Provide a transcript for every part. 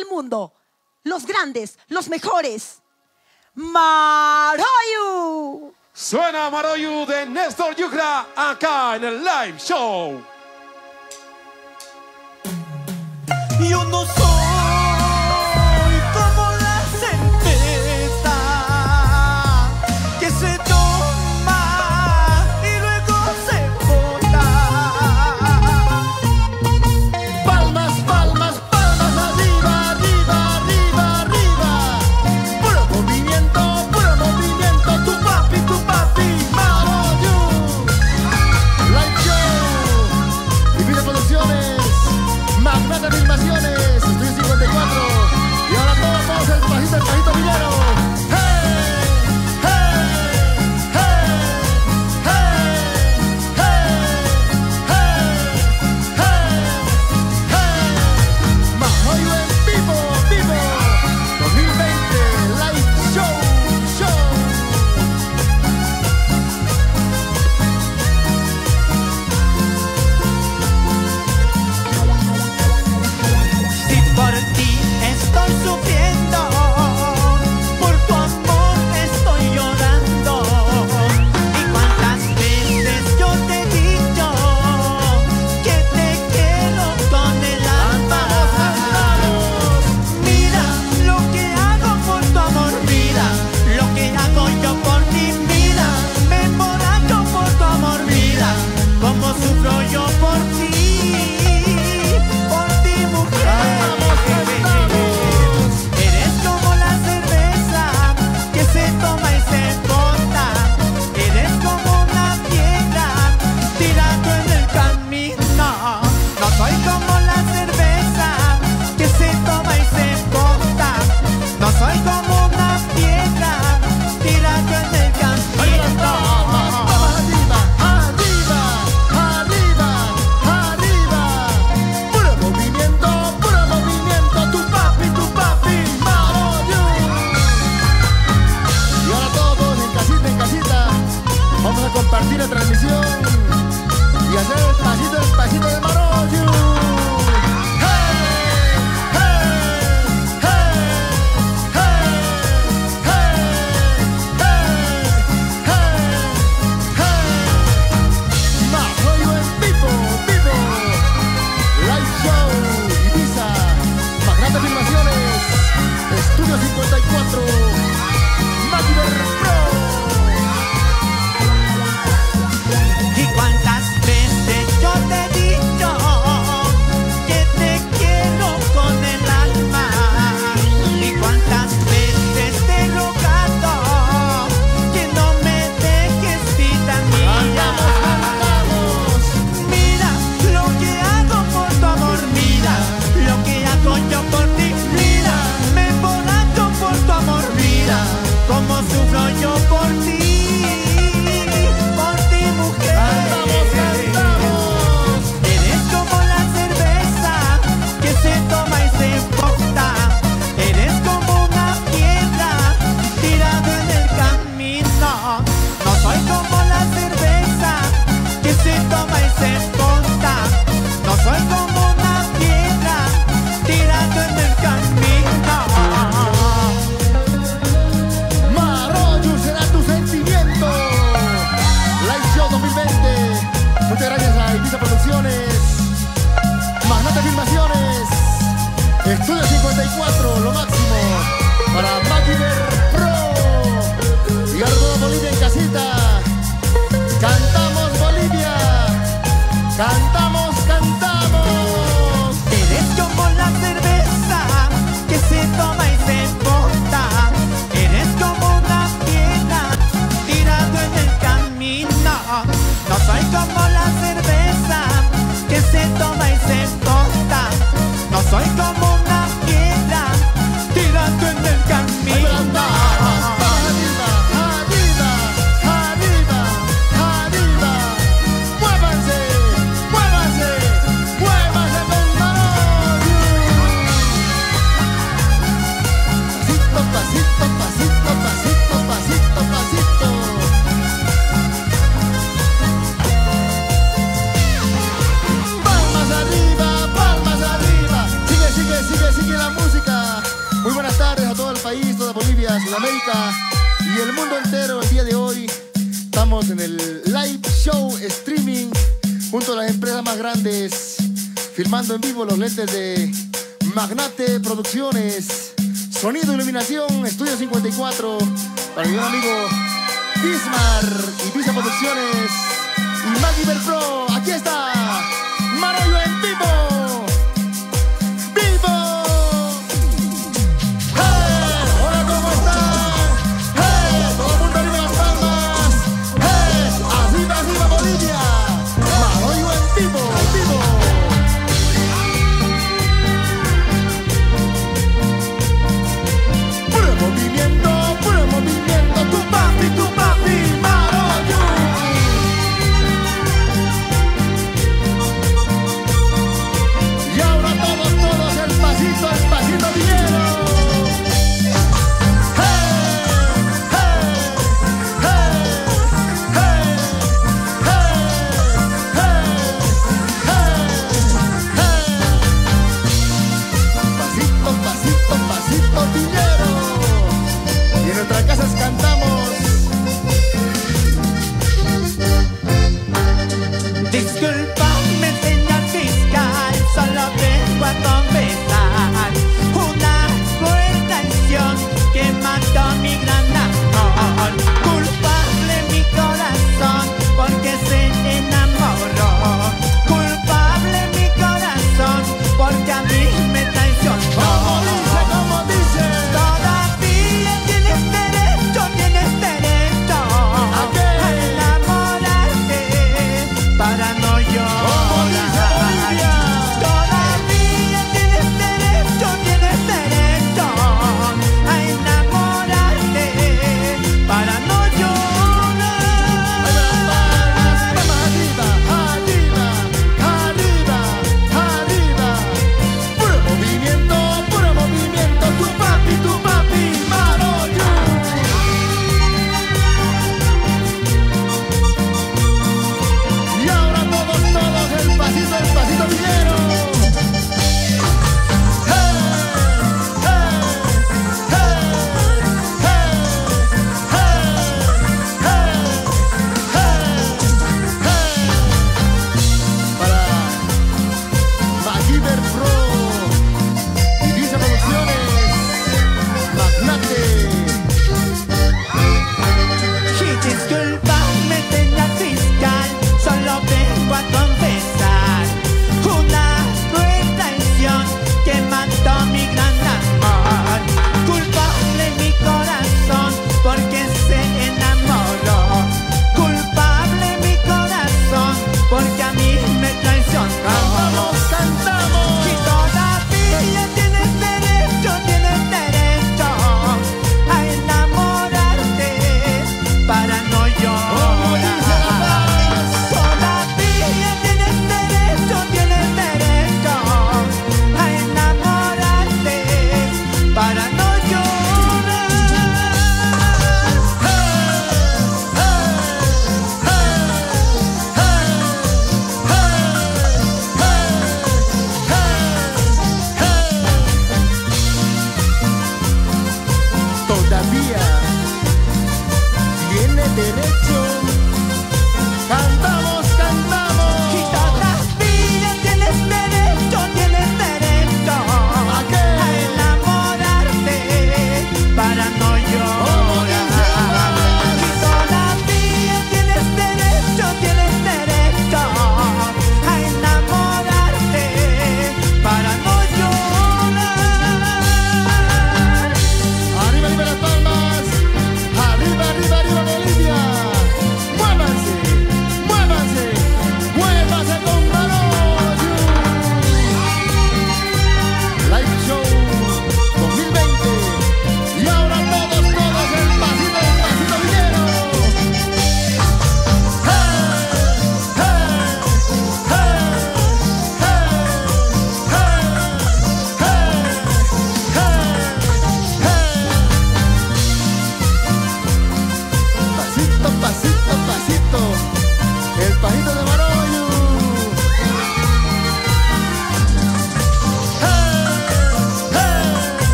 el mundo, los grandes, los mejores. Maroyu. Suena Maroyu de Néstor Yucra acá en el live show. Yo no soy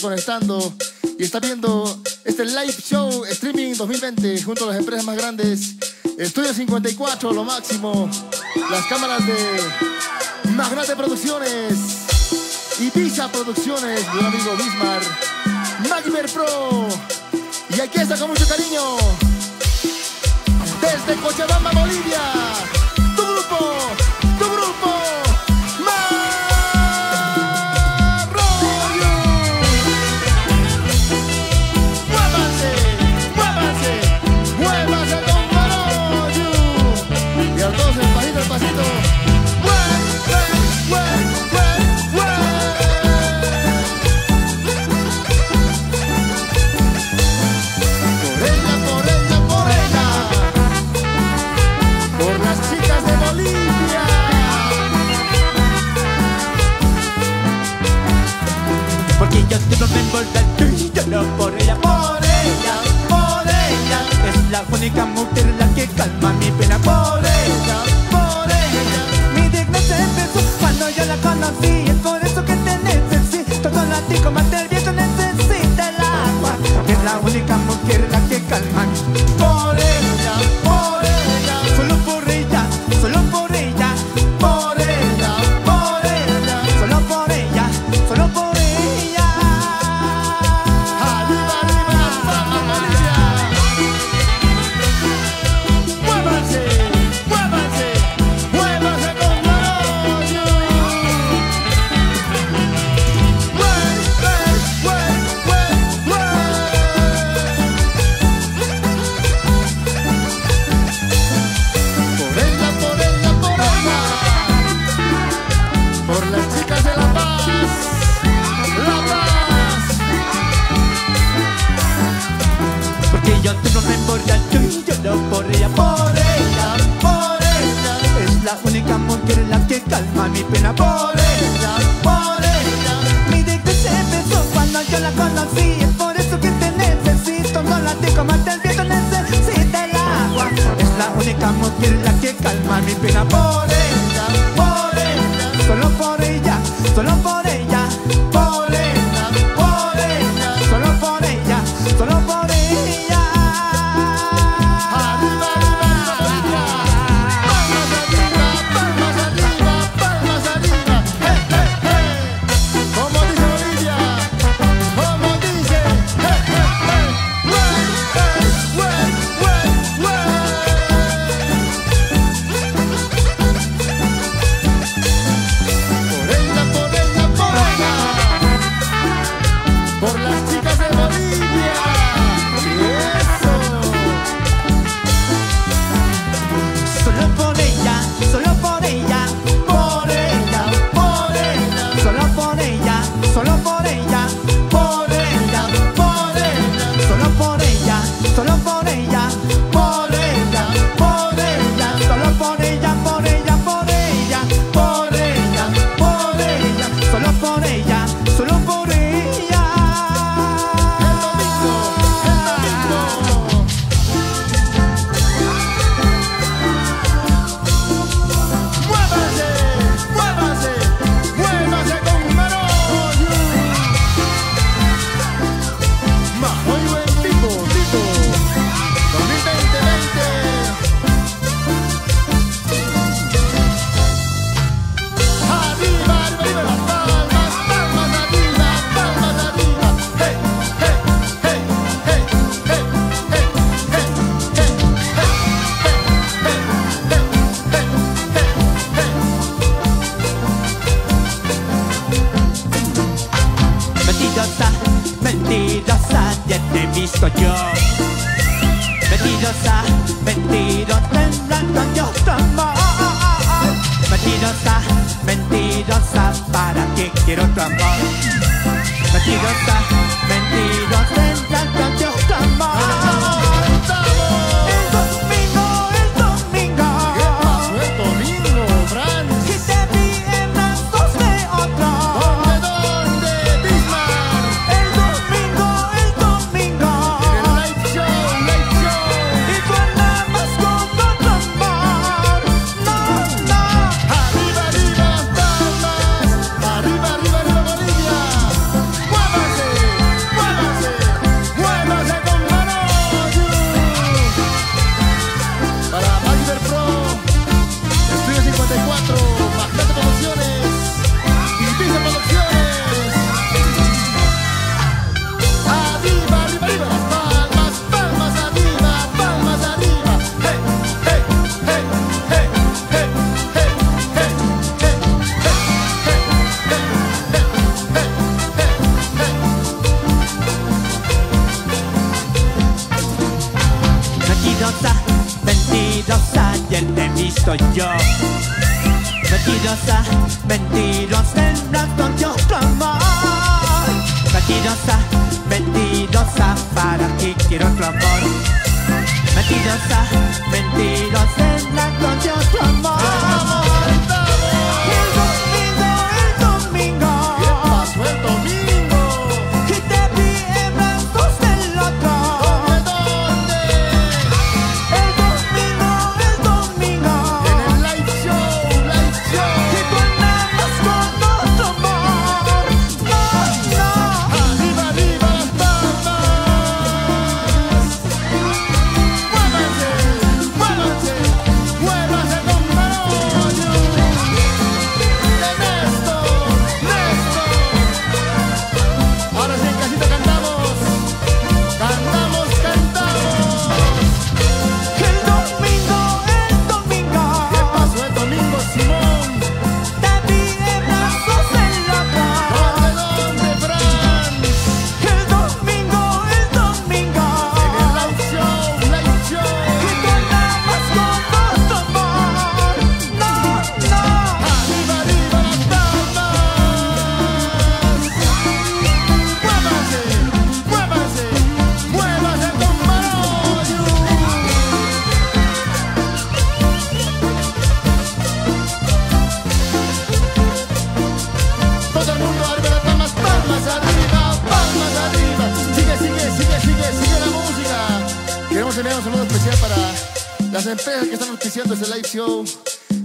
conectando y está viendo este live show streaming 2020 junto a las empresas más grandes. Estudio 54, lo máximo. Las cámaras de Magnate Producciones, y Ibiza Producciones, mi amigo Bismar, Magmer Pro. Y aquí está con mucho cariño. Desde Cochabamba, Bolivia.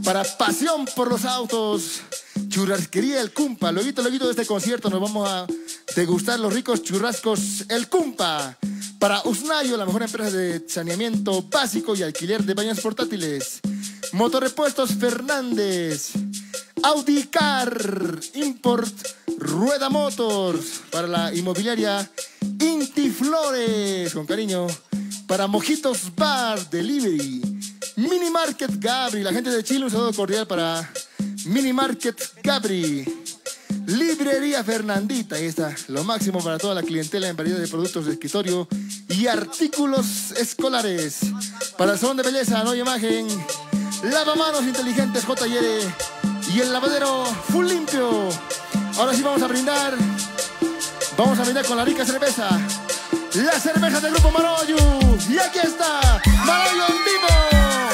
Para Pasión por los Autos. Churrasquería El Cumpa. Luego, luego de este concierto nos vamos a degustar los ricos churrascos El Cumpa. Para Usnayo, la mejor empresa de saneamiento básico y alquiler de baños portátiles. Motorrepuestos Fernández. Audi Car Import Rueda Motors para la inmobiliaria Inti Flores con cariño para Mojitos Bar Delivery Mini Market Gabri la gente de Chile un saludo cordial para Mini Market Gabri Librería Fernandita ahí está lo máximo para toda la clientela en variedad de productos de escritorio y artículos escolares para el salón de belleza no hay imagen Lavamanos inteligentes JR y el lavadero full limpio. Ahora sí vamos a brindar. Vamos a brindar con la rica cerveza. La cerveza del grupo Maroyu. Y aquí está, Maroyu en. ¡Vivo!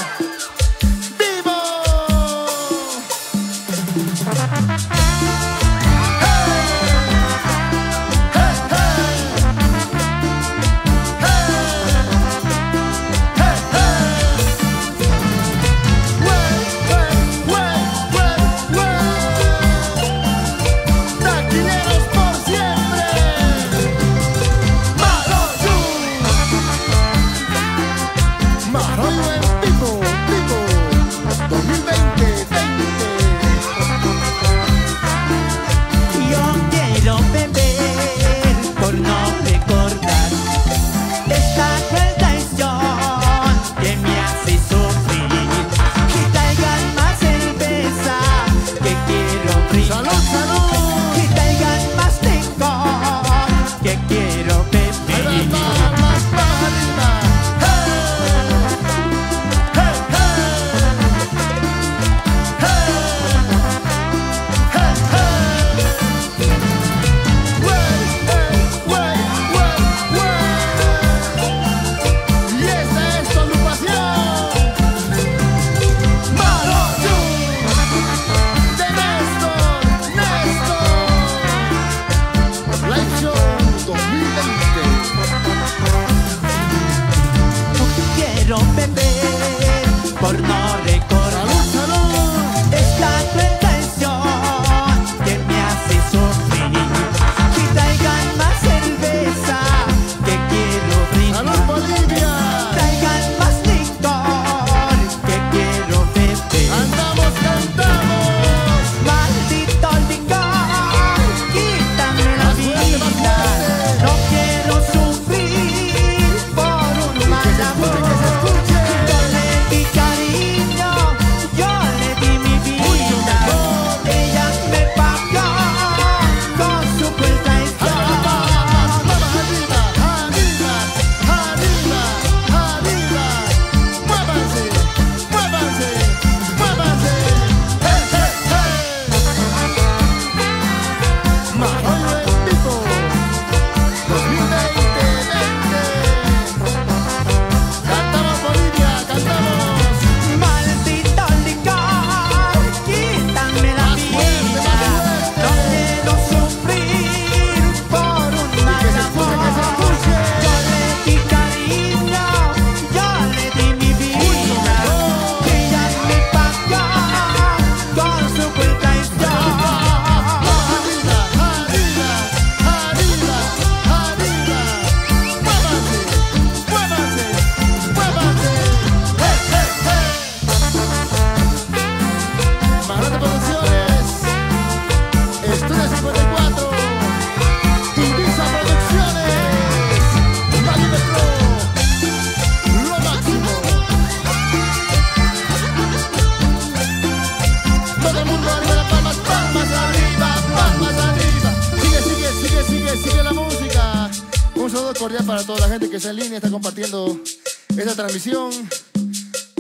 Esta transmisión.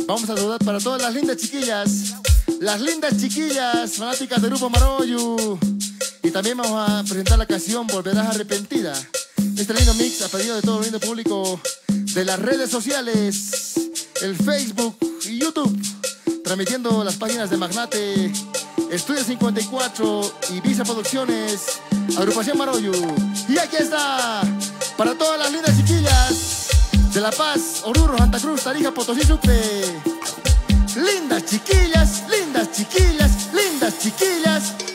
Vamos a saludar para todas las lindas chiquillas, las lindas chiquillas fanáticas del grupo Maroyu. Y también vamos a presentar la canción Volverás arrepentida. Este lindo mix a pedido de todo el lindo público de las redes sociales, el Facebook y YouTube, transmitiendo las páginas de Magnate, Estudio 54 y Visa Producciones, Agrupación Maroyu. Y aquí está, para todas las lindas chiquillas de La Paz, Oruro, Santa Cruz, Tarija, Potosí, Sucre. Lindas chiquillas, lindas chiquillas, lindas chiquillas.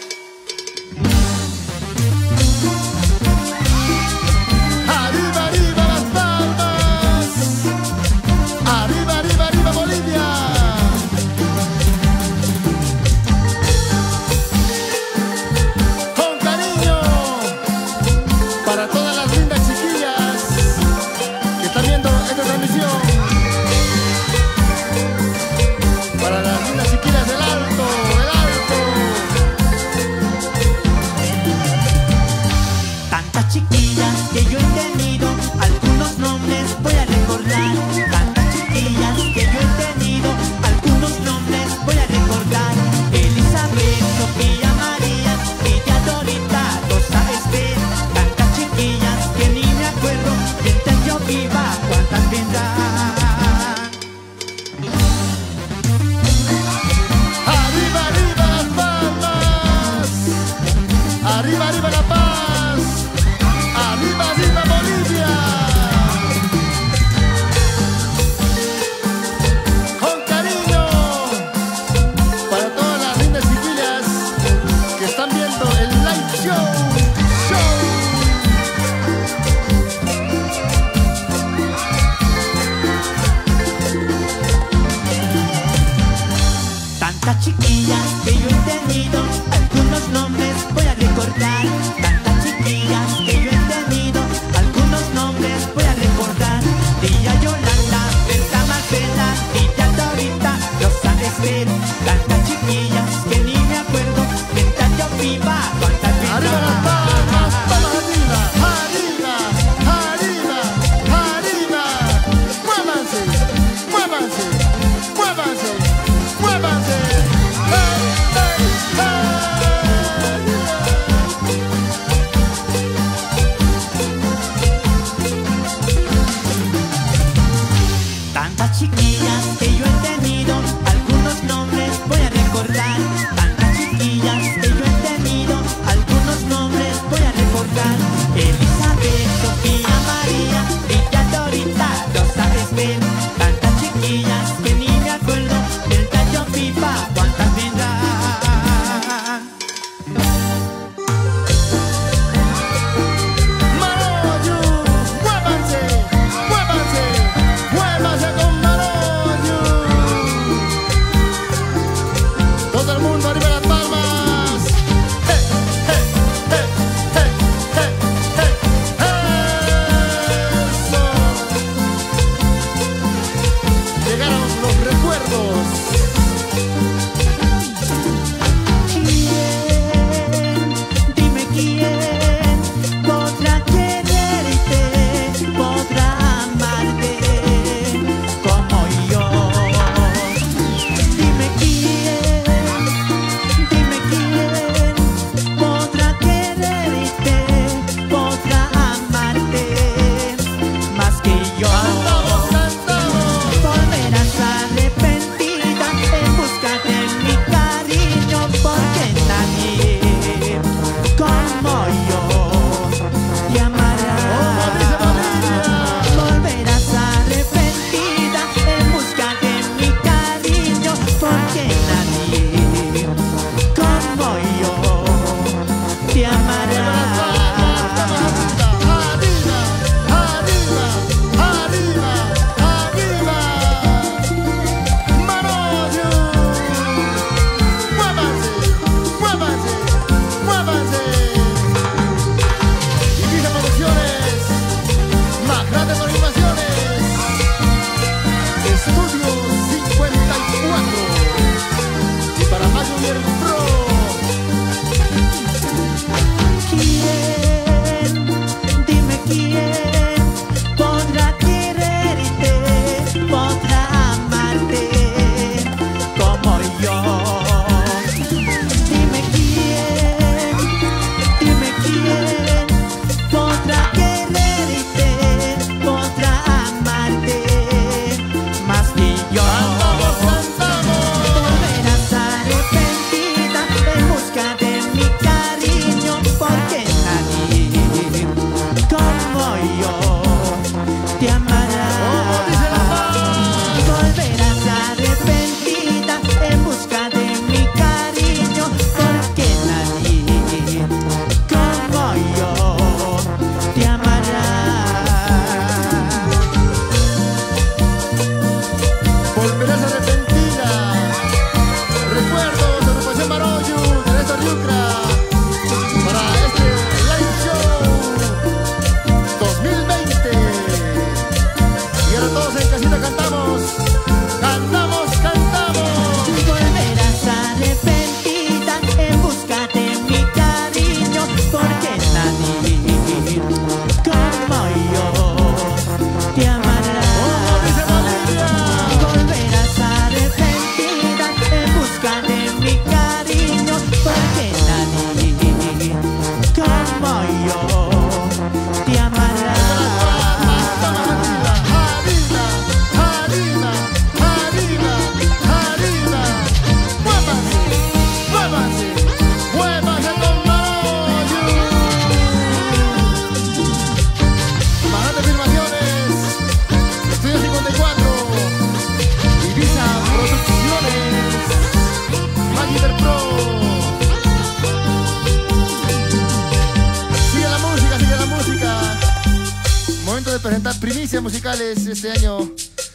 Primicias musicales este año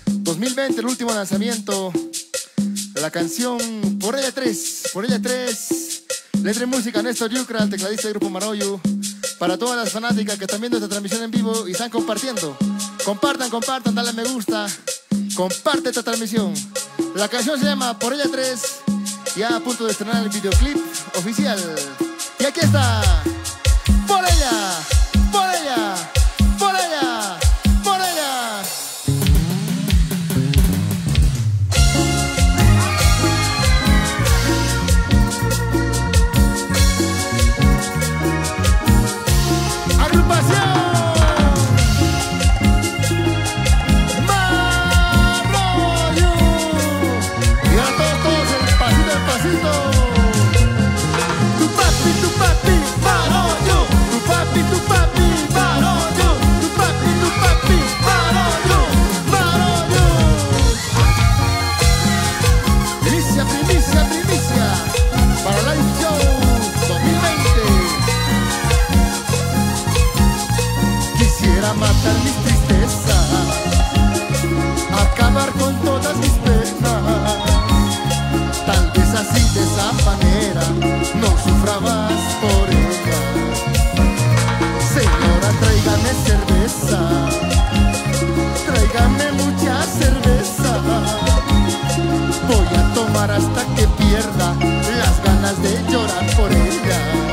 2020, el último lanzamiento. La canción Por ella 3, Por ella 3. Letra y música Néstor Yucra, el tecladista del grupo Maroyu. Para todas las fanáticas que están viendo esta transmisión en vivo y están compartiendo. Compartan, compartan, dale me gusta. Comparte esta transmisión. La canción se llama Por ella 3. Ya a punto de estrenar el videoclip oficial. Y aquí está. Por ella, matar mis tristezas. Acabar con todas mis penas. Tal vez así de esa manera no sufra más por ella. Señora, tráigame cerveza, tráigame mucha cerveza. Voy a tomar hasta que pierda las ganas de llorar por ella.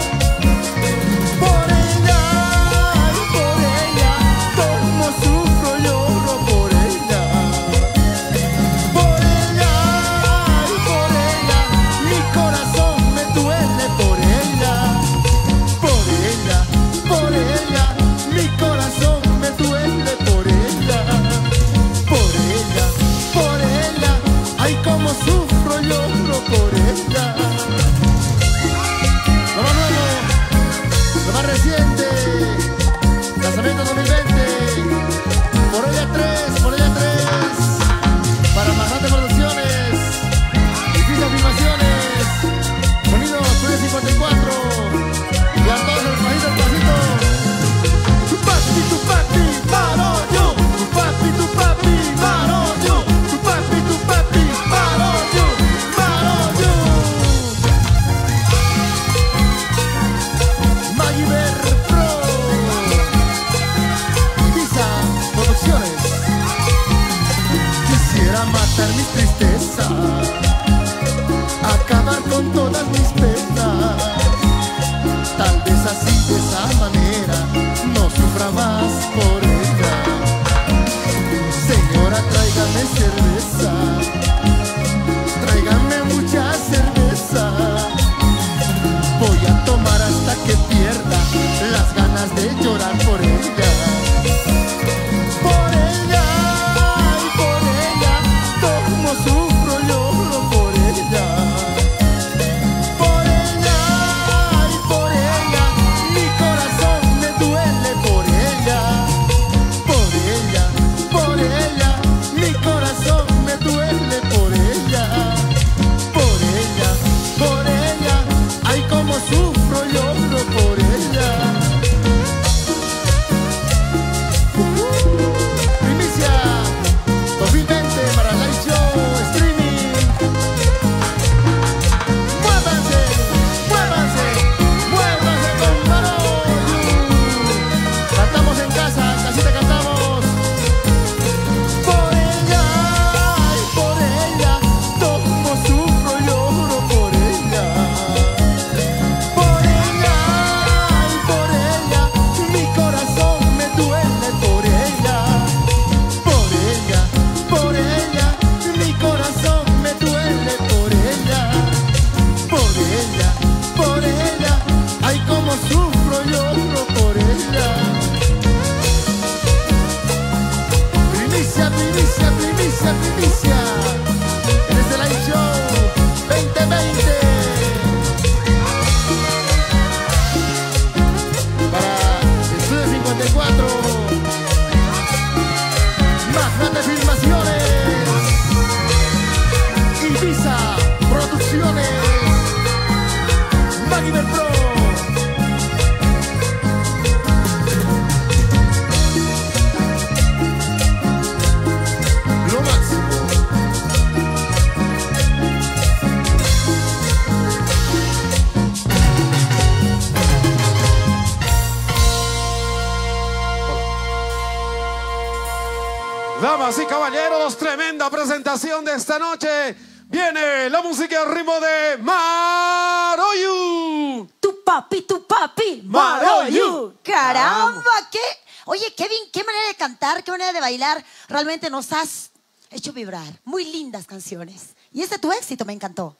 Realmente nos has hecho vibrar. Muy lindas canciones. Y este tu éxito me encantó.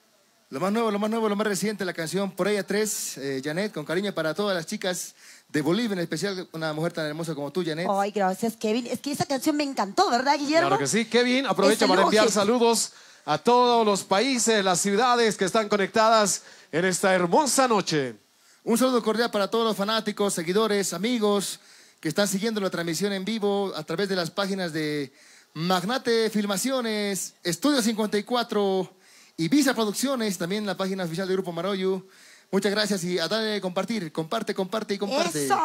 Lo más nuevo, lo más nuevo, lo más reciente, la canción Por ella 3, eh, Janet, con cariño para todas las chicas de Bolivia, en especial una mujer tan hermosa como tú, Janet. Ay, gracias, Kevin. Es que esa canción me encantó, ¿verdad, Guillermo? Claro que sí, Kevin. Aprovecha Es para enviar saludos a todos los países, las ciudades que están conectadas en esta hermosa noche. Un saludo cordial para todos los fanáticos, seguidores, amigos que están siguiendo la transmisión en vivo a través de las páginas de Magnate Filmaciones, Estudio 54 y Visa Producciones, también la página oficial del Grupo Maroyu. Muchas gracias y a darle compartir, comparte, comparte y comparte. Eso.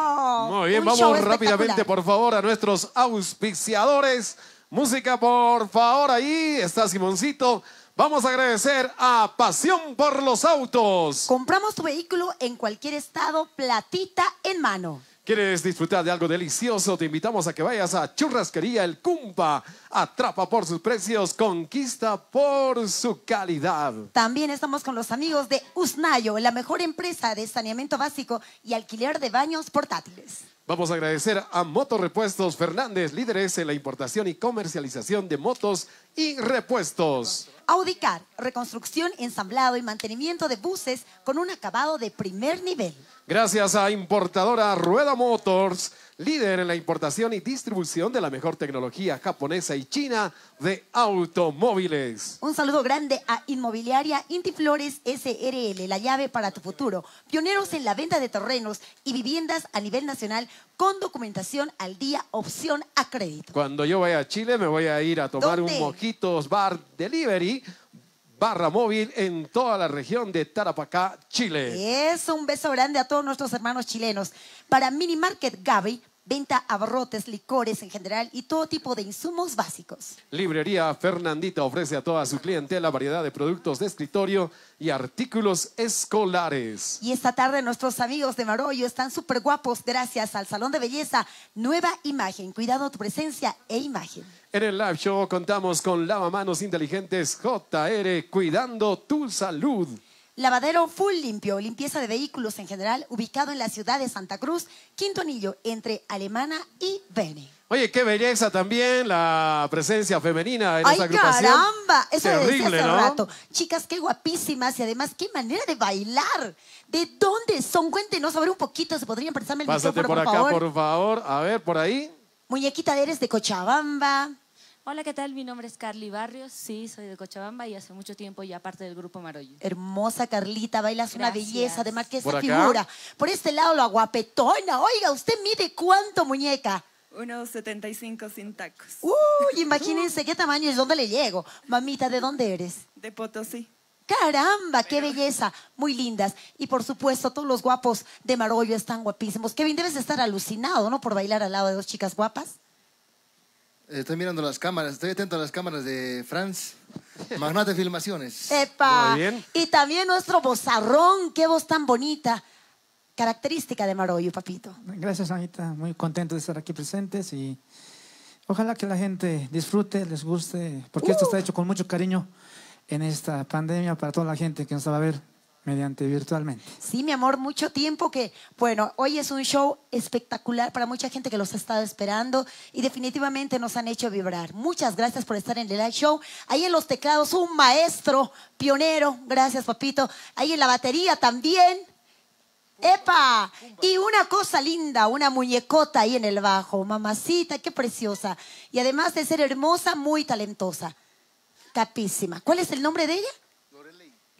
Muy bien, Un vamos rápidamente, por favor, a nuestros auspiciadores. Música, por favor, ahí está Simoncito. Vamos a agradecer a Pasión por los Autos. Compramos tu vehículo en cualquier estado, platita en mano. ¿Quieres disfrutar de algo delicioso? Te invitamos a que vayas a Churrasquería El Cumpa. Atrapa por sus precios, conquista por su calidad. También estamos con los amigos de Usnayo, la mejor empresa de saneamiento básico y alquiler de baños portátiles. Vamos a agradecer a Motorrepuestos Fernández, líderes en la importación y comercialización de motos y repuestos. Audicar, reconstrucción, ensamblado y mantenimiento de buses con un acabado de primer nivel. Gracias a importadora Rueda Motors, líder en la importación y distribución de la mejor tecnología japonesa y china de automóviles. Un saludo grande a Inmobiliaria Intiflores SRL, la llave para tu futuro. Pioneros en la venta de terrenos y viviendas a nivel nacional con documentación al día, opción a crédito. Cuando yo vaya a Chile me voy a ir a tomar ¿Dónde? un Mojitos Bar Delivery barra móvil en toda la región de Tarapacá, Chile. Es un beso grande a todos nuestros hermanos chilenos. Para Mini Market Gaby, venta abarrotes, licores en general y todo tipo de insumos básicos. Librería Fernandita ofrece a toda su clientela variedad de productos de escritorio y artículos escolares. Y esta tarde nuestros amigos de Maroyo están súper guapos gracias al Salón de Belleza Nueva Imagen. Cuidado tu presencia e imagen. En el live show contamos con lavamanos inteligentes JR, cuidando tu salud. Lavadero full limpio, limpieza de vehículos en general, ubicado en la ciudad de Santa Cruz, Quinto Anillo, entre Alemana y Bene. Oye, qué belleza también la presencia femenina en ¡Ay, esa agrupación. caramba! Eso decía Terrible, hace ¿no? rato. Chicas, qué guapísimas y además qué manera de bailar. ¿De dónde son? Cuéntenos a ver un poquito. ¿Se podrían prestarme el Pásate micrófono, por por, acá, favor? por favor. A ver, por ahí. Muñequita de eres de Cochabamba. Hola, ¿qué tal? Mi nombre es Carly Barrios, sí, soy de Cochabamba y hace mucho tiempo ya parte del grupo Maroyo. Hermosa Carlita, bailas una belleza, además que ¿Por esa figura. Por este lado, la guapetona. Oiga, ¿usted mide cuánto, muñeca? Unos 75 sin tacos. Uy, imagínense qué tamaño es, dónde le llego. Mamita, ¿de dónde eres? De Potosí. Caramba, qué belleza, muy lindas. Y por supuesto, todos los guapos de Marollo están guapísimos. Kevin, debes de estar alucinado, ¿no? Por bailar al lado de dos chicas guapas. Estoy mirando las cámaras, estoy atento a las cámaras de Franz, Magnate Filmaciones. ¡Epa! Muy bien. Y también nuestro bozarrón, qué voz tan bonita. Característica de Marollo, papito. Gracias, Anita. Muy contento de estar aquí presentes y ojalá que la gente disfrute, les guste, porque esto está hecho con mucho cariño en esta pandemia para toda la gente que nos va a ver mediante virtualmente. Sí, mi amor, mucho tiempo que, bueno, hoy es un show espectacular para mucha gente que los ha estado esperando y definitivamente nos han hecho vibrar. Muchas gracias por estar en el live show. Ahí en los teclados, un maestro pionero. Gracias, papito. Ahí en la batería también. ¡Epa! Y una cosa linda, una muñecota ahí en el bajo. Mamacita, qué preciosa. Y además de ser hermosa, muy talentosa. Capísima. ¿Cuál es el nombre de ella?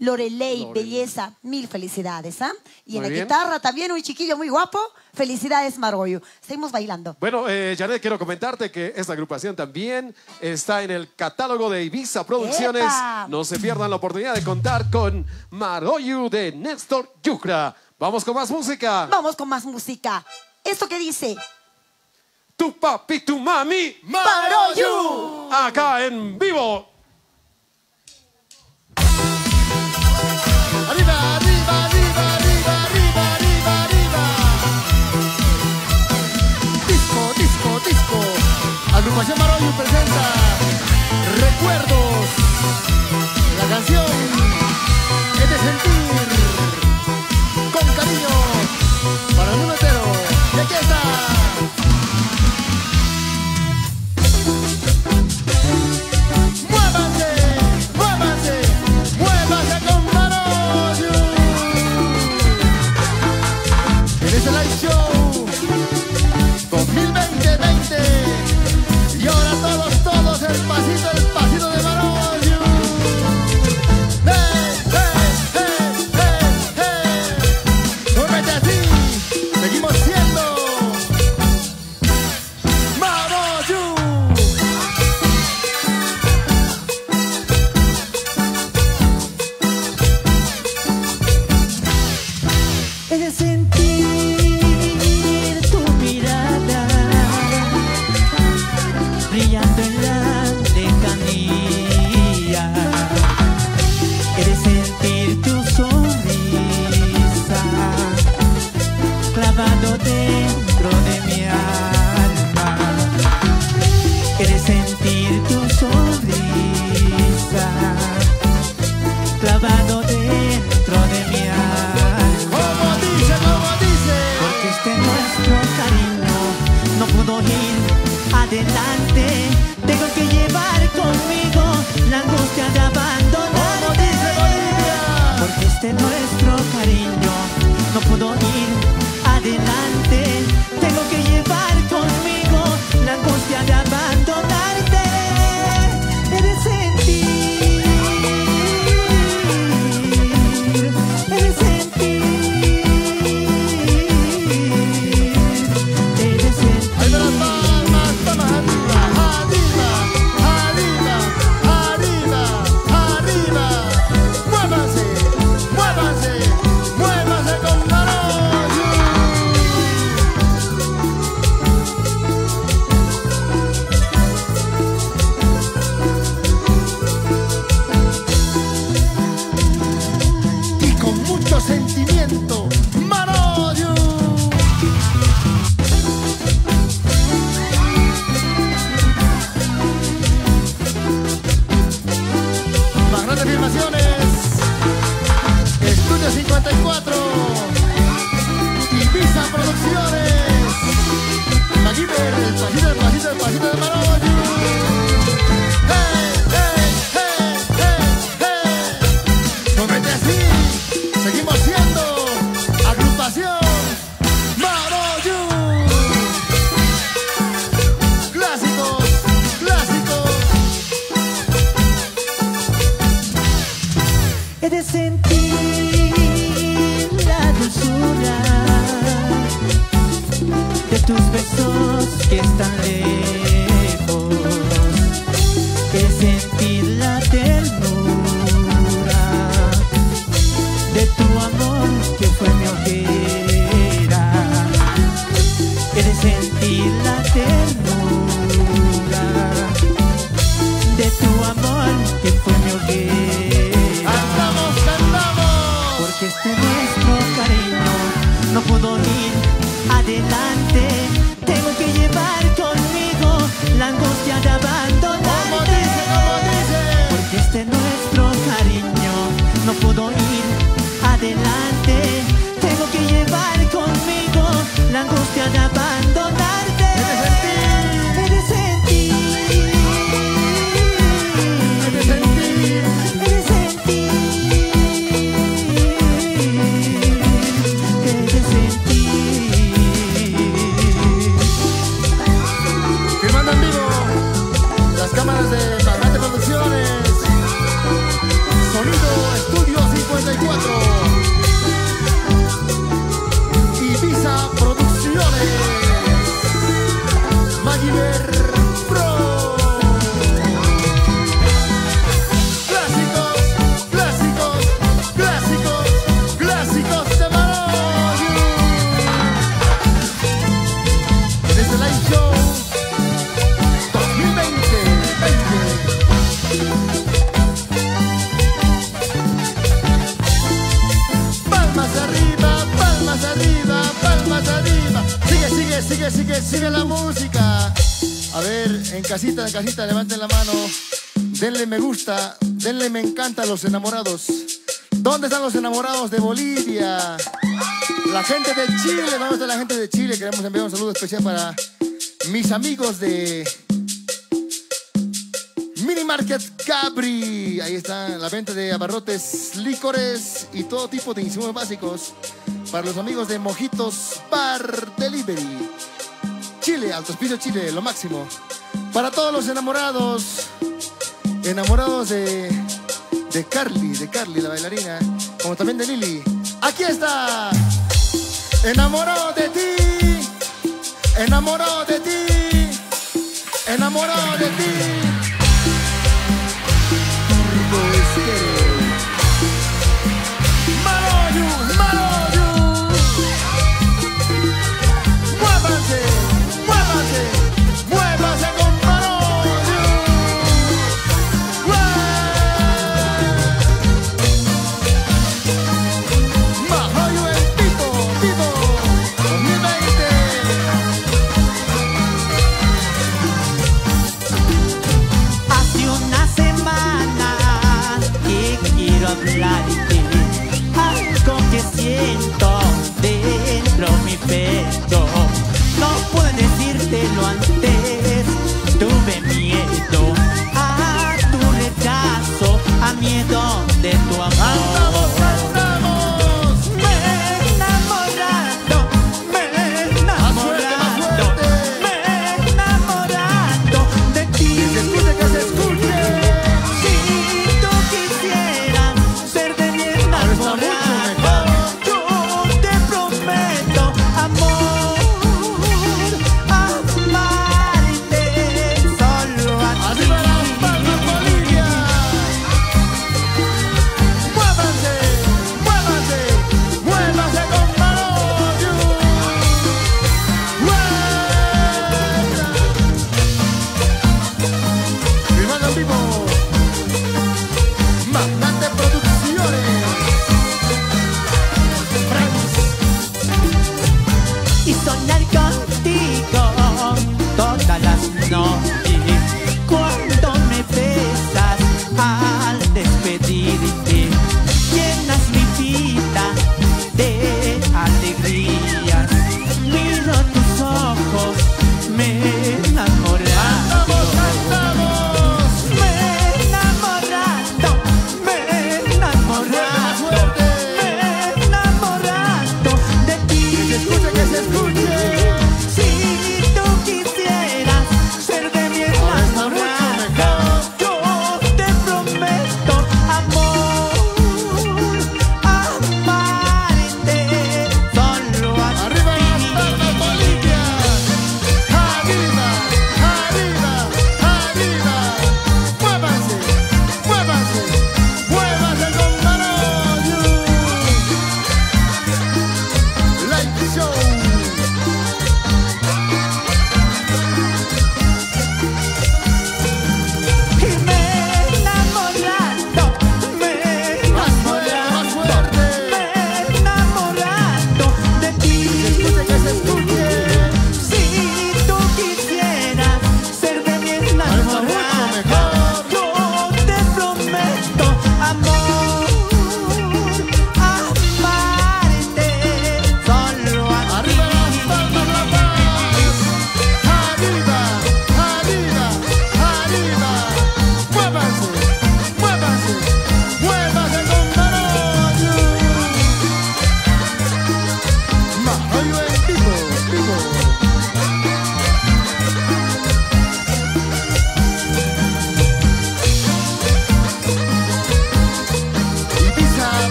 Lorelei, belleza, mil felicidades, ¿ah? Y en la bien. guitarra también un chiquillo muy guapo. Felicidades, Margoyo. Seguimos bailando. Bueno, eh, Janet, quiero comentarte que esta agrupación también está en el catálogo de Ibiza Producciones. ¡Epa! No se pierdan la oportunidad de contar con Maroyu de Néstor Yucra. Vamos con más música. Vamos con más música. ¿Esto qué dice? Tu papi, tu mami, Maroyu. acá en vivo. recuerdos. La canción es de sentido. los enamorados? ¿Dónde están los enamorados de Bolivia? La gente de Chile, vamos a la gente de Chile. Queremos enviar un saludo especial para mis amigos de Mini Market Capri. Ahí está la venta de abarrotes, licores y todo tipo de insumos básicos para los amigos de Mojitos Bar Delivery. Chile, Altos Pisos Chile, lo máximo. Para todos los enamorados, enamorados de de Carly, de Carly, la bailarina, como también de Lili. Aquí está, enamorado de ti, enamorado de ti, enamorado de ti. Que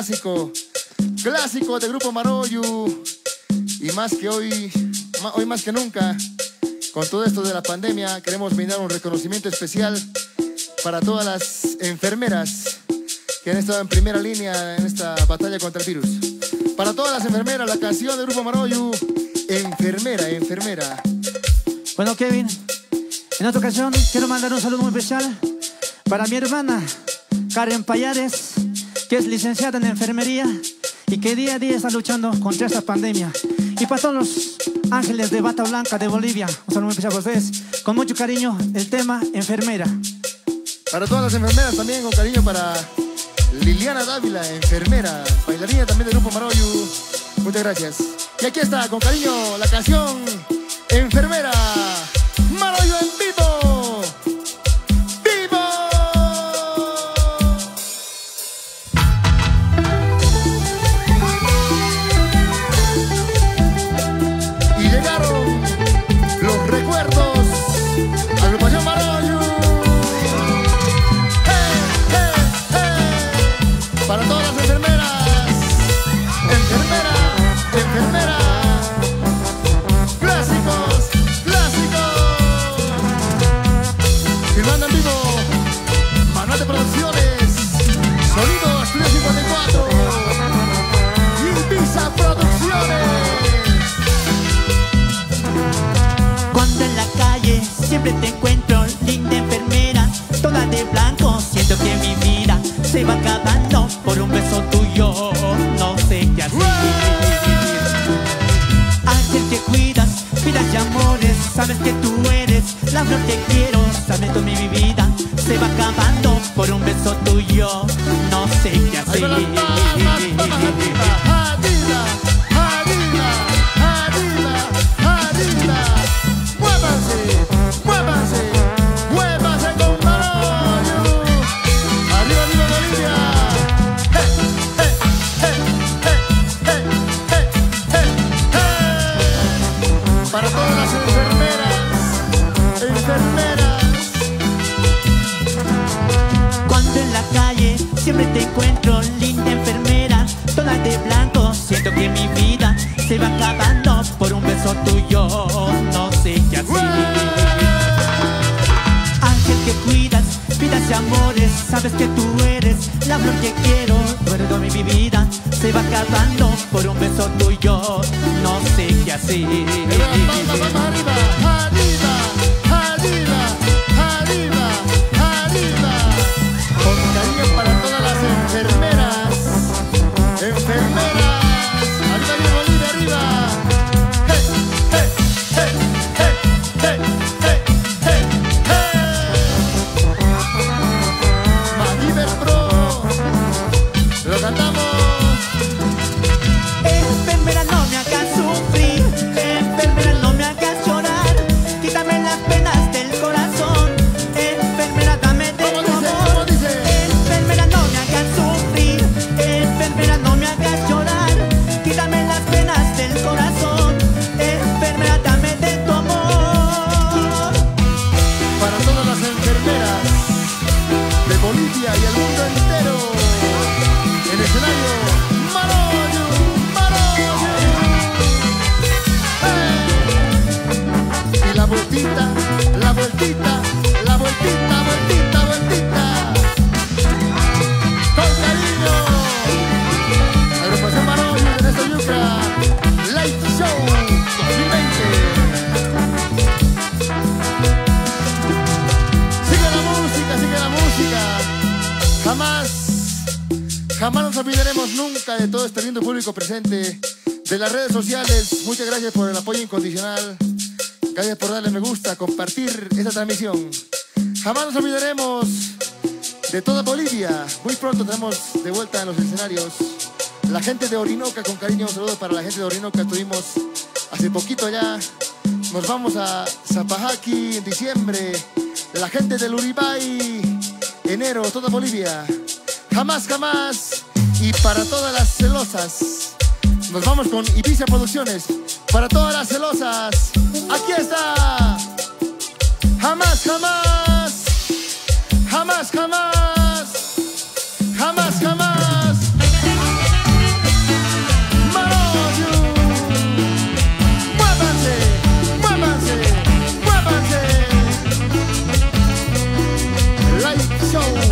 clásico. Clásico de Grupo Maroyu. Y más que hoy, hoy más que nunca, con todo esto de la pandemia, queremos brindar un reconocimiento especial para todas las enfermeras que han estado en primera línea en esta batalla contra el virus. Para todas las enfermeras, la canción de Grupo Maroyu, enfermera, enfermera. Bueno, Kevin, en esta ocasión quiero mandar un saludo muy especial para mi hermana Karen Payares, que es licenciada en enfermería y que día a día está luchando contra esta pandemia. Y para todos los ángeles de Bata Blanca de Bolivia, un saludo especial para ustedes. Con mucho cariño, el tema enfermera. Para todas las enfermeras también, con cariño para Liliana Dávila, enfermera, bailarina también del grupo Maroyu. Muchas gracias. Y aquí está, con cariño, la canción de vuelta en los escenarios. La gente de Orinoca, con cariño, un saludo para la gente de Orinoca. Estuvimos hace poquito allá. Nos vamos a Zapajaki en diciembre. La gente del Uribay, enero, toda Bolivia. Jamás, jamás. Y para todas las celosas, nos vamos con Ibiza Producciones. soul.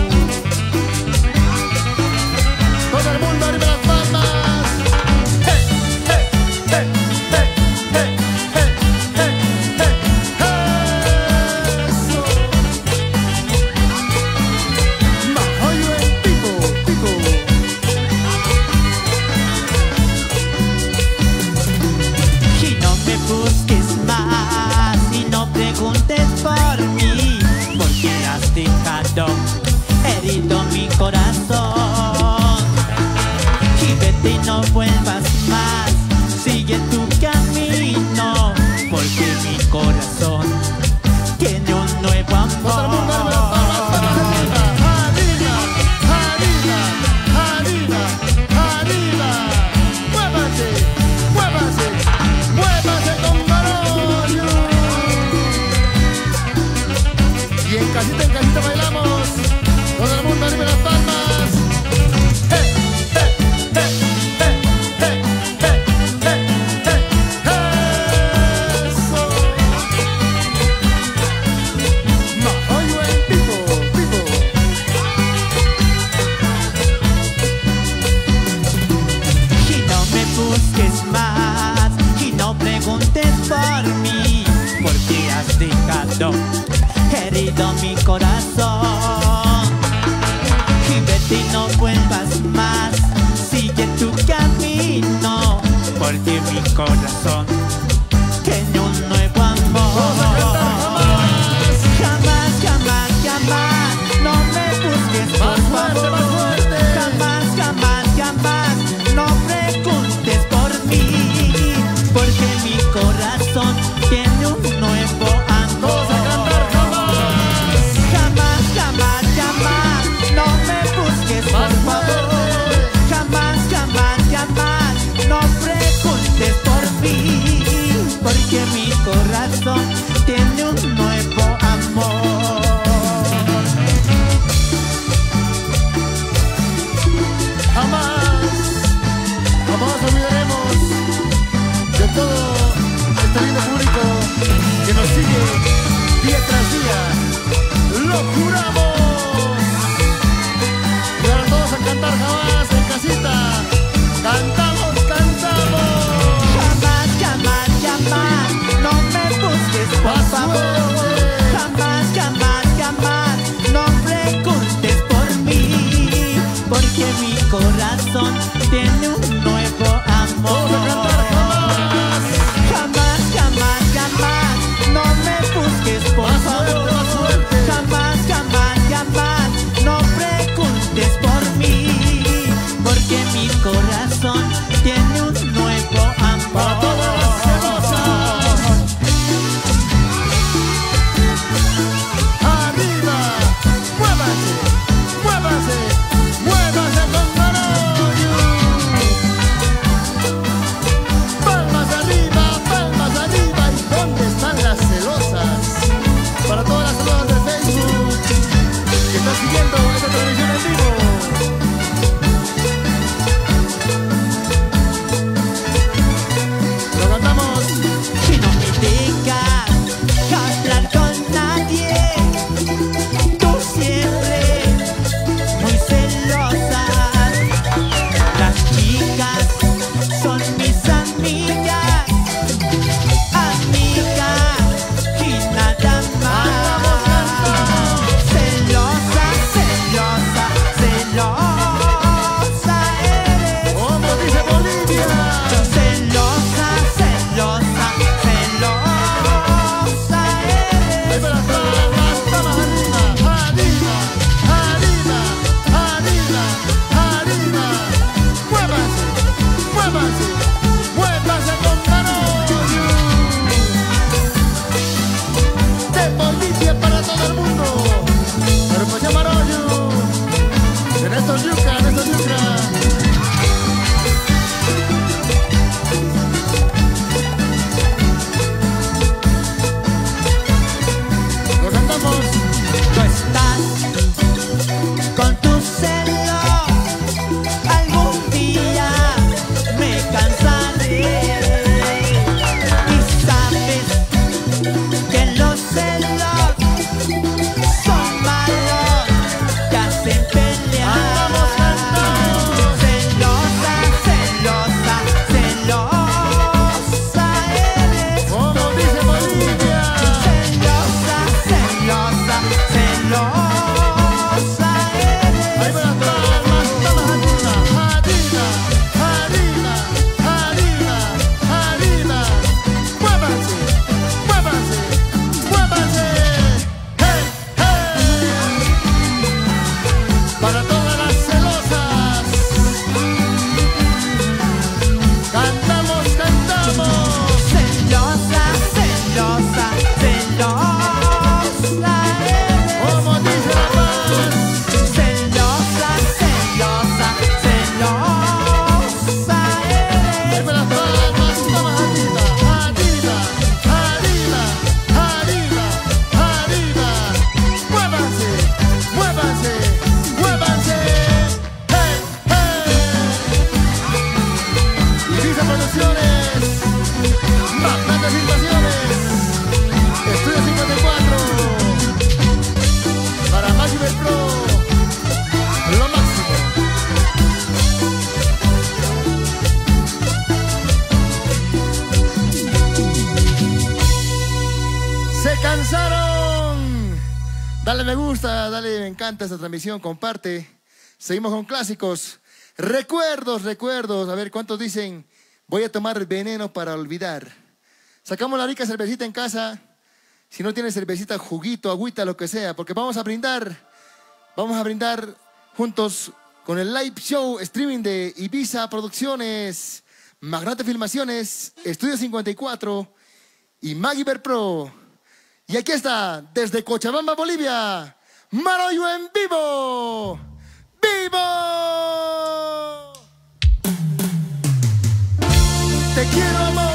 Encanta esta transmisión, comparte. Seguimos con clásicos. Recuerdos, recuerdos. A ver, ¿cuántos dicen voy a tomar veneno para olvidar? Sacamos la rica cervecita en casa. Si no tienes cervecita, juguito, agüita, lo que sea, porque vamos a brindar. Vamos a brindar juntos con el live show streaming de Ibiza Producciones, Magnate Filmaciones, Estudio 54 y Magiver Pro. Y aquí está, desde Cochabamba, Bolivia, Maroyo en vivo. ¡Vivo! Te quiero, amor,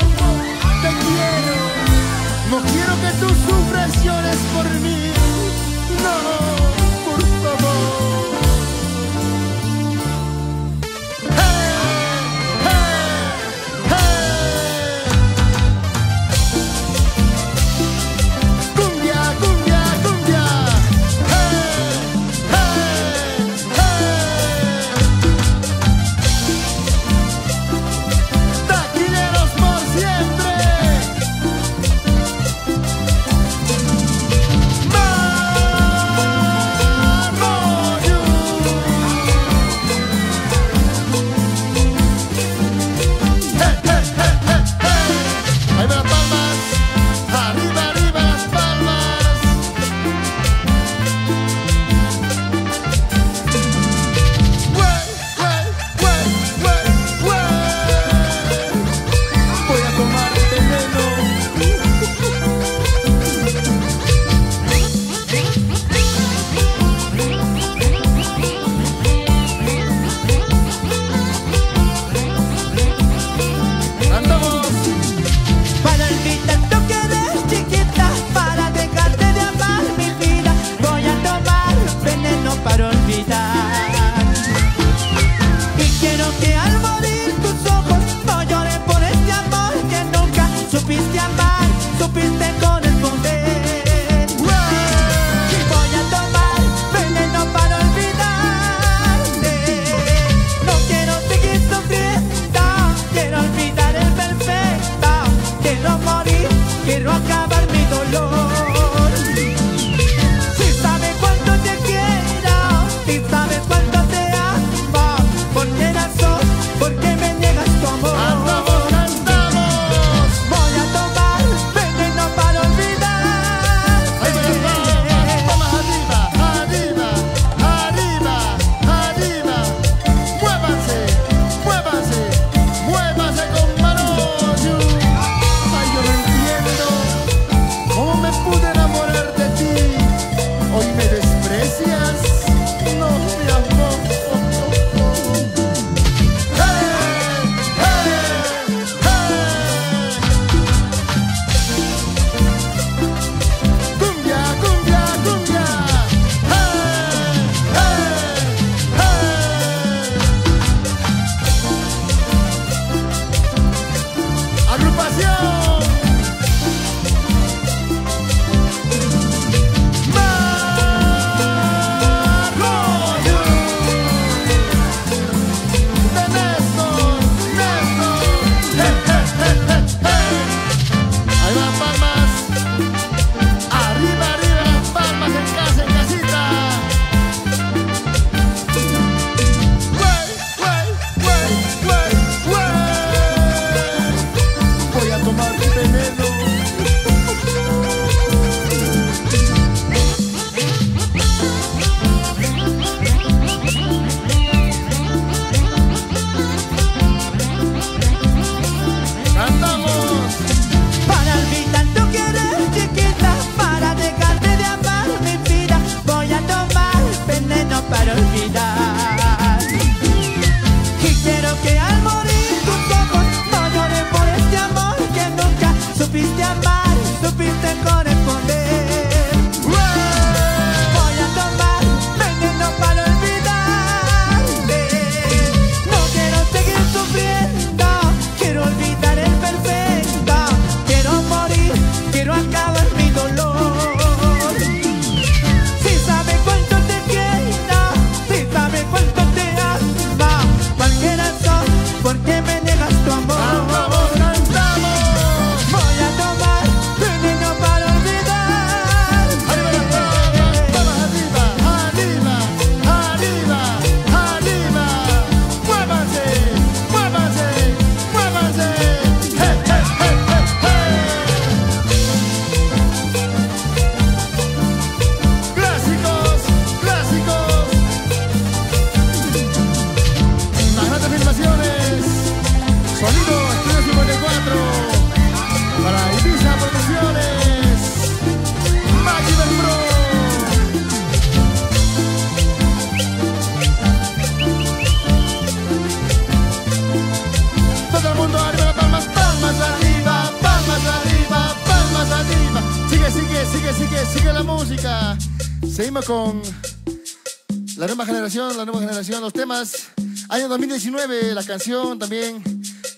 19, la canción también,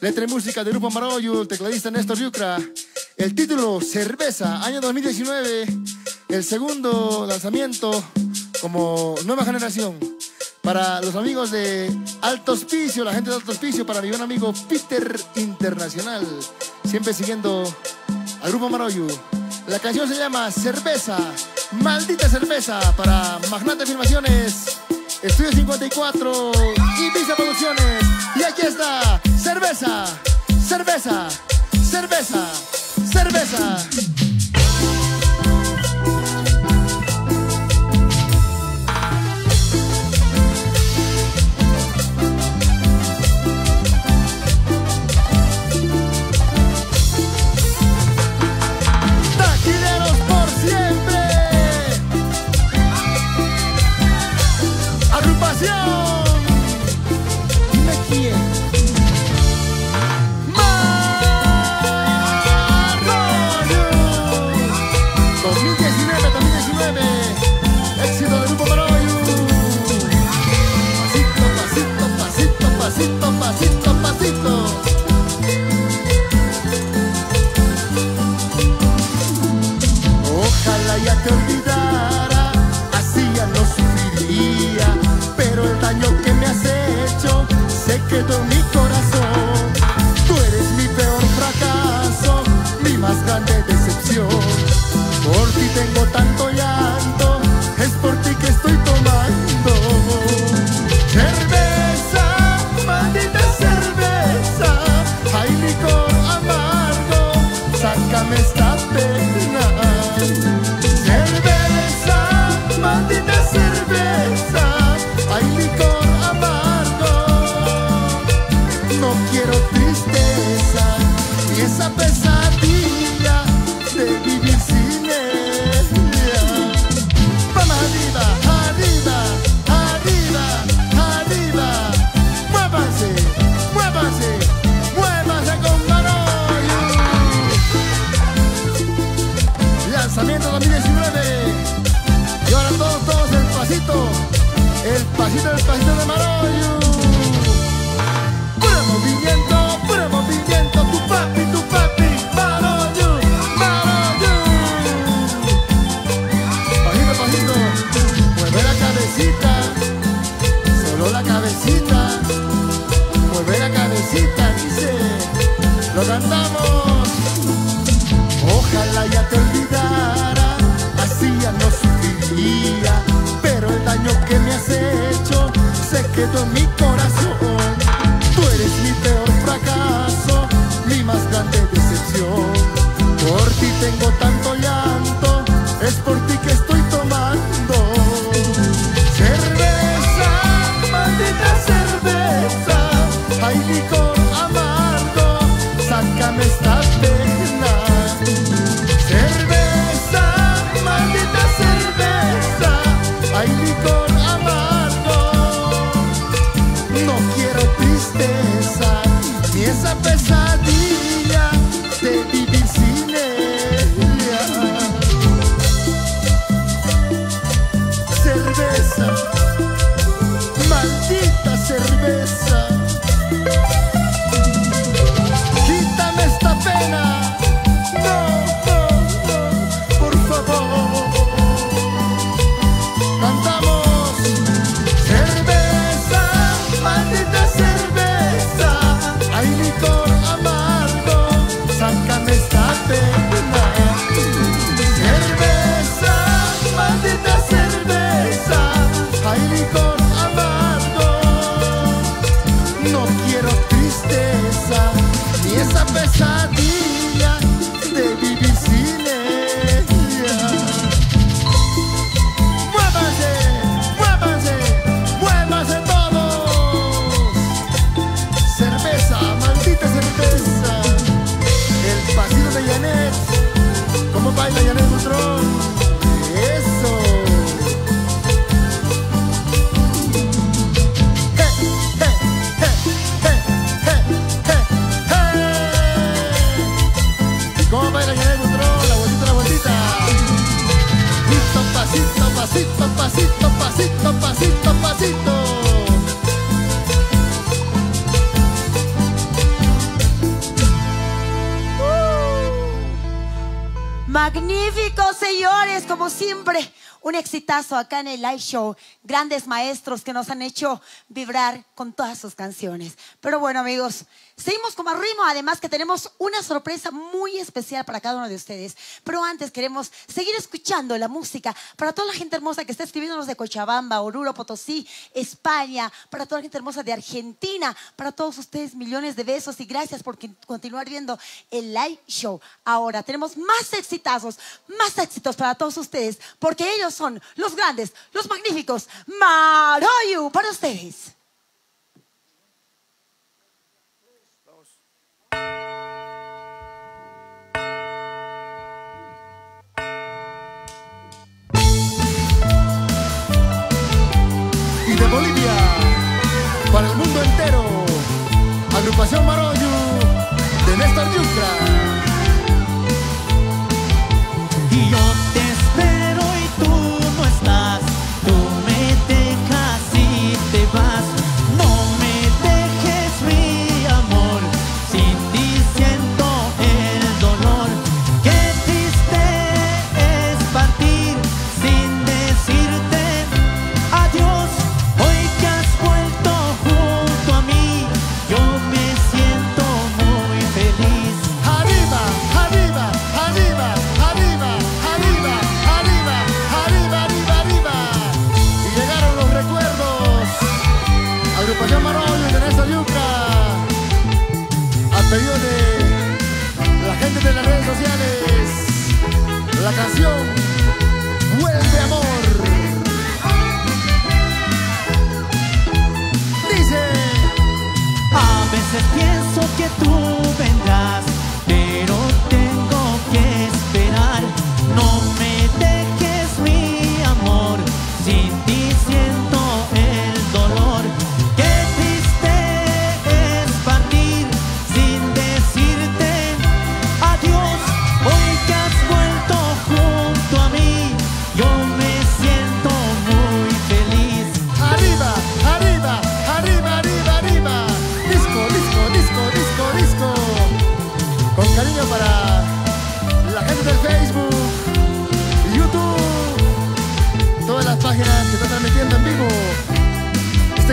letra y música de Grupo Maroyo, el tecladista Néstor Yucra. El título, Cerveza, año 2019, el segundo lanzamiento como nueva generación. Para los amigos de Alto Hospicio, la gente de Alto Hospicio, para mi buen amigo Peter Internacional, siempre siguiendo al Grupo Maroyo. La canción se llama Cerveza, Maldita Cerveza, para Magnate Filmaciones. Estudio 54 y Visa Producciones. Y aquí está, cerveza, cerveza, cerveza, cerveza. mi corazón. Tú eres mi peor fracaso, mi más grande decepción. Por ti tengo acá en el live show. Grandes maestros que nos han hecho vibrar con todas sus canciones. Pero bueno, amigos, seguimos con más ritmo. Además que tenemos una sorpresa muy especial para cada uno de ustedes. Pero antes queremos seguir escuchando la música para toda la gente hermosa que está escribiéndonos de Cochabamba, Oruro, Potosí, España, para toda la gente hermosa de Argentina, para todos ustedes millones de besos y gracias por continuar viendo el live show. Ahora tenemos más exitazos, más éxitos para todos ustedes, porque ellos son los grandes, los magníficos Maroyu para ustedes. Agrupación Maroyu de Néstor Yucra. La canción Vuelve Amor. Dice. A veces pienso que tú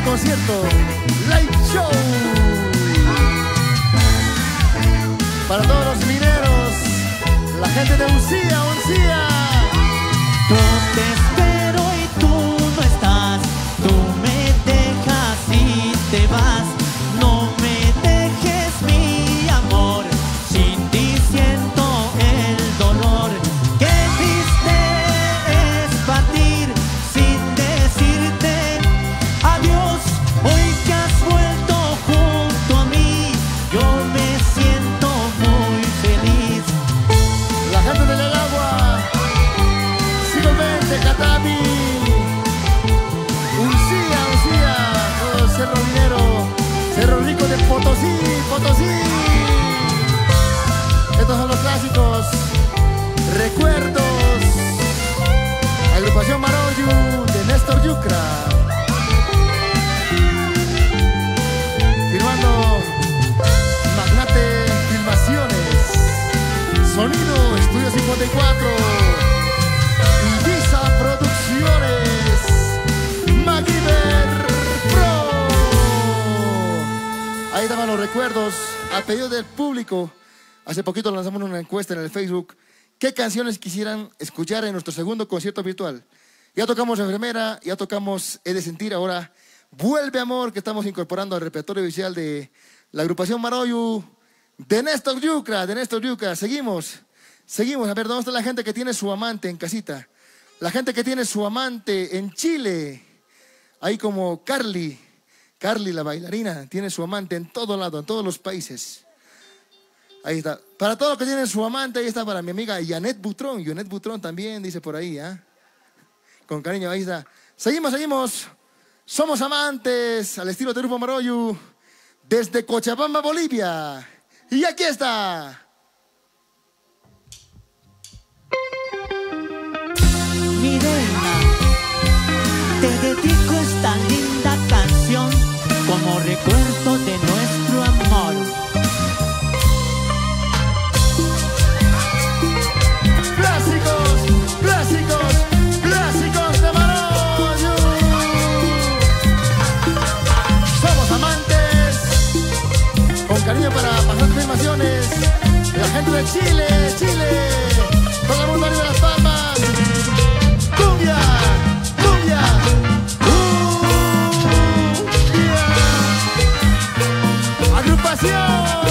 concierto, Live Show. Para todos los mineros, la gente de Uncía, Uncía. Poquito lanzamos una encuesta en el Facebook ¿qué canciones quisieran escuchar en nuestro segundo concierto virtual? ya tocamos Enfermera, ya tocamos He de Sentir, ahora Vuelve Amor que estamos incorporando al repertorio oficial de la agrupación Maroyu de Néstor Yucra, de Néstor Yucra. Seguimos, seguimos. A ver, ¿dónde está la gente que tiene su amante en casita? La gente que tiene su amante en Chile. Ahí como Carly. Carly, la bailarina, tiene su amante en todo lado, en todos los países. Ahí está. Para todos los que tienen su amante, ahí está para mi amiga Janet Butrón. Janet Butrón también dice por ahí, ¿ah? Con cariño, ahí está. Seguimos, seguimos. Somos amantes al estilo de Grupo Maroyu desde Cochabamba, Bolivia. Y aquí está. Mi te dedico esta linda canción como recuerdo de nuestro para pasar filmaciones de la gente de Chile, Chile. Todo el mundo arriba de las palmas. ¡Cumbia! ¡Cumbia! ¡Cumbia! ¡Agrupación!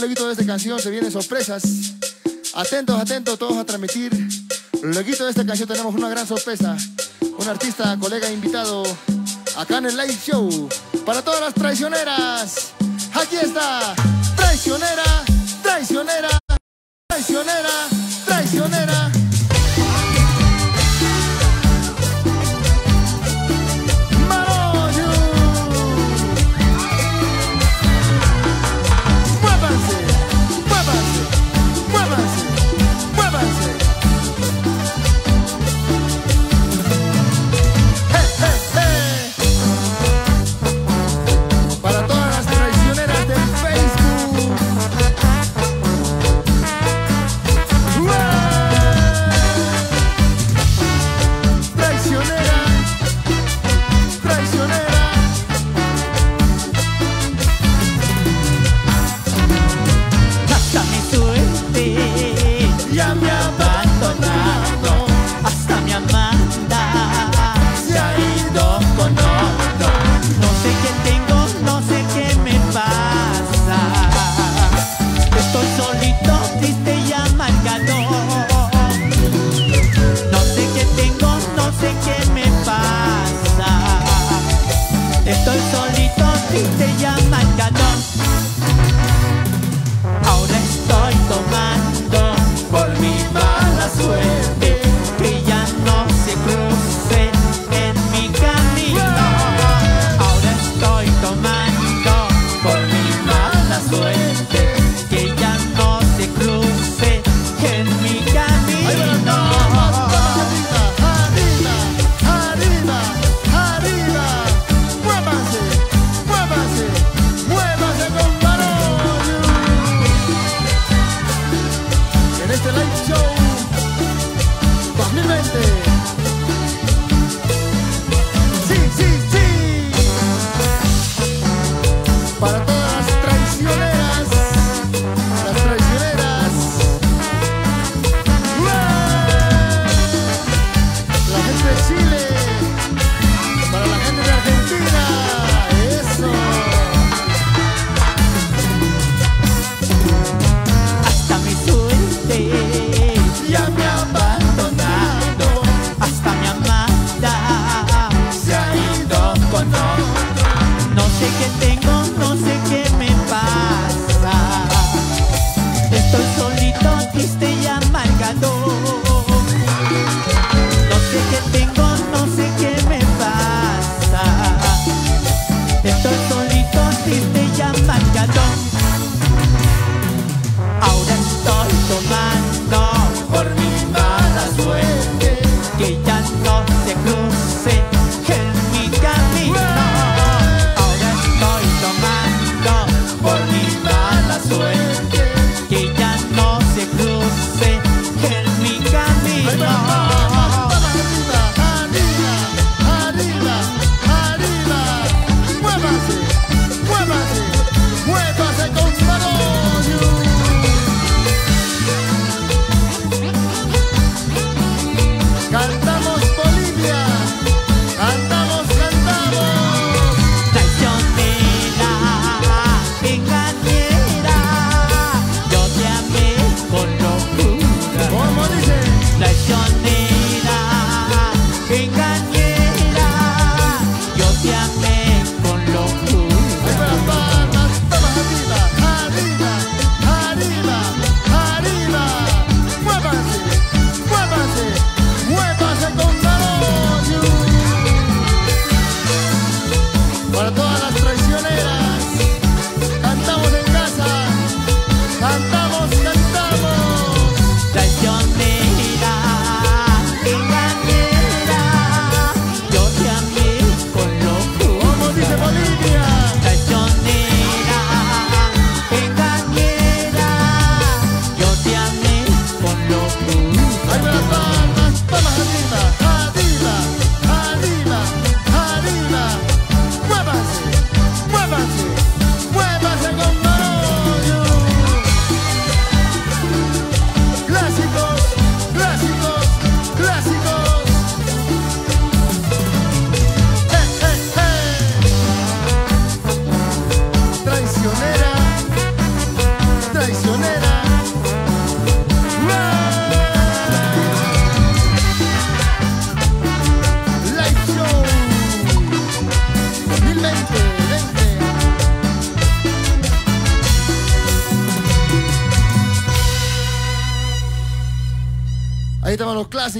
poquito luego de esta canción se vienen sorpresas. Atentos, atentos todos a transmitir. Luego de esta canción tenemos una gran sorpresa. Un artista, colega invitado acá en el live show. Para todas las traicioneras, aquí está. Traicionera, traicionera.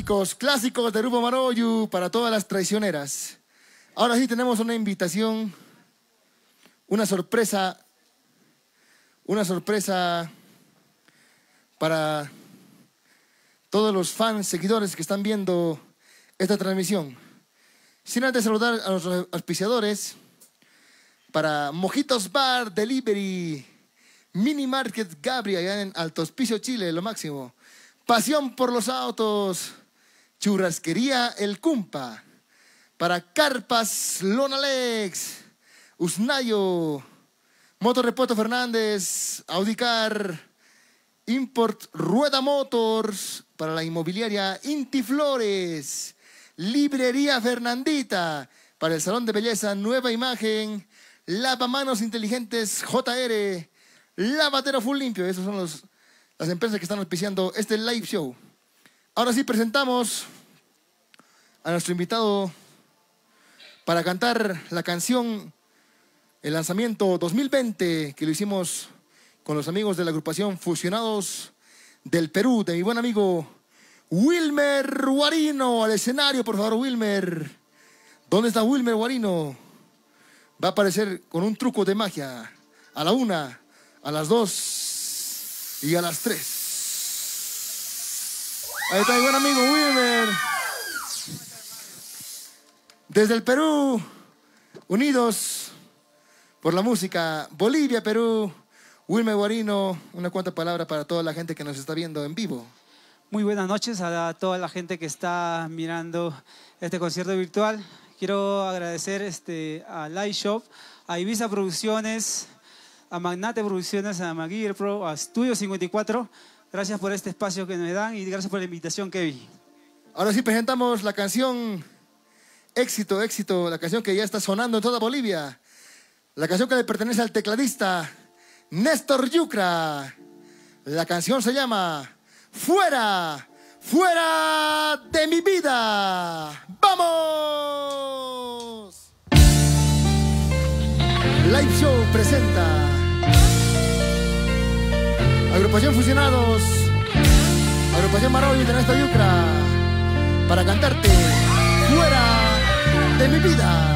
Clásicos, de Grupo Maroyu para todas las traicioneras. Ahora sí tenemos una invitación, una sorpresa, una sorpresa para todos los fans, seguidores que están viendo esta transmisión. Sin antes saludar a los auspiciadores para Mojitos Bar Delivery, Mini Market Gabri, allá en Alto Hospicio, Chile, lo máximo. Pasión por los autos, Churrasquería El Cumpa, para Carpas Lonalex, Usnayo, Motorrepuesto Fernández, Audicar, Import Rueda Motors, para la inmobiliaria Inti Flores, Librería Fernandita, para el Salón de Belleza Nueva Imagen, Lavamanos Inteligentes JR, Lavadero Full Limpio. Esas son los- las empresas que están auspiciando este live show. Ahora sí presentamos a nuestro invitado para cantar la canción El lanzamiento 2020 que lo hicimos con los amigos de la agrupación Fusionados del Perú, de mi buen amigo Wilmer Guarino al escenario, por favor, Wilmer. ¿Dónde está Wilmer Guarino? Va a aparecer con un truco de magia a la una, a las dos y a las tres. Ahí está mi buen amigo Wilmer. Desde el Perú, unidos por la música. Bolivia, Perú. Wilmer Guarino, una cuanta palabra para toda la gente que nos está viendo en vivo. Muy buenas noches a toda la gente que está mirando este concierto virtual. Quiero agradecer este, a Live Shop, a Ibiza Producciones, a Magnate Producciones, a Maguire Pro, a Studio 54. Gracias por este espacio que nos dan y gracias por la invitación, Kevin. Ahora sí presentamos la canción Éxito, éxito, la canción que ya está sonando en toda Bolivia. La canción que le pertenece al tecladista Néstor Yucra. La canción se llama Fuera, fuera de mi vida. ¡Vamos! Live Show presenta Agrupación Fusionados, Agrupación Maroy de Néstor Yucra, para cantarte Fuera de mi vida.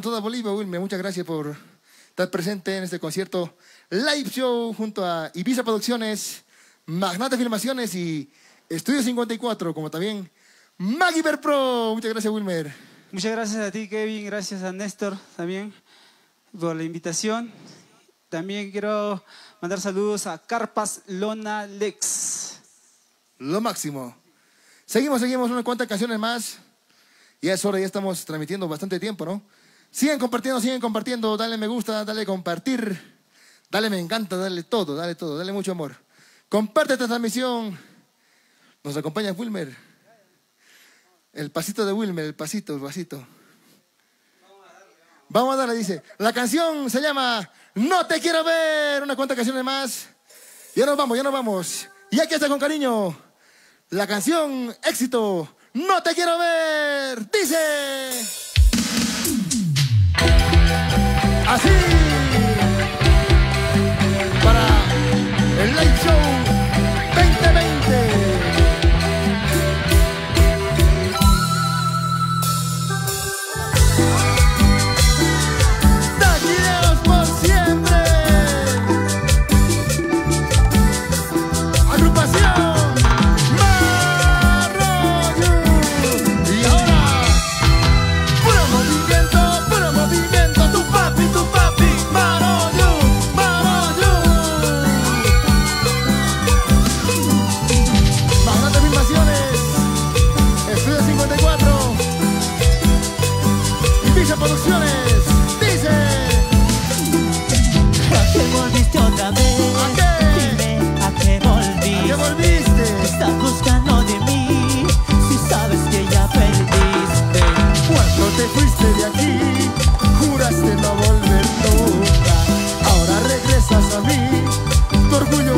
En toda Bolivia, Wilmer. Muchas gracias por estar presente en este concierto live show junto a Ibiza Producciones, Magnate Filmaciones y Estudio 54, como también Magiver Pro. Muchas gracias, Wilmer. Muchas gracias a ti, Kevin. Gracias a Néstor también por la invitación. También quiero mandar saludos a Carpas Lona Lex. Lo máximo. Seguimos, seguimos unas cuantas canciones más. Ya es hora, ya estamos transmitiendo bastante tiempo, ¿no? Sigan compartiendo, siguen compartiendo. Dale me gusta, dale compartir. Dale me encanta, dale todo, dale todo, dale mucho amor. Comparte esta transmisión. Nos acompaña Wilmer. El pasito de Wilmer, el pasito, el pasito. Vamos a darle, dice. La canción se llama No te quiero ver. Unas cuantas canciones más. Ya nos vamos, ya nos vamos. Y aquí está con cariño. La canción éxito. No te quiero ver. Dice. Así. Para el Live Show de aquí, juraste no volver nunca. Ahora regresas a mí, tu orgullo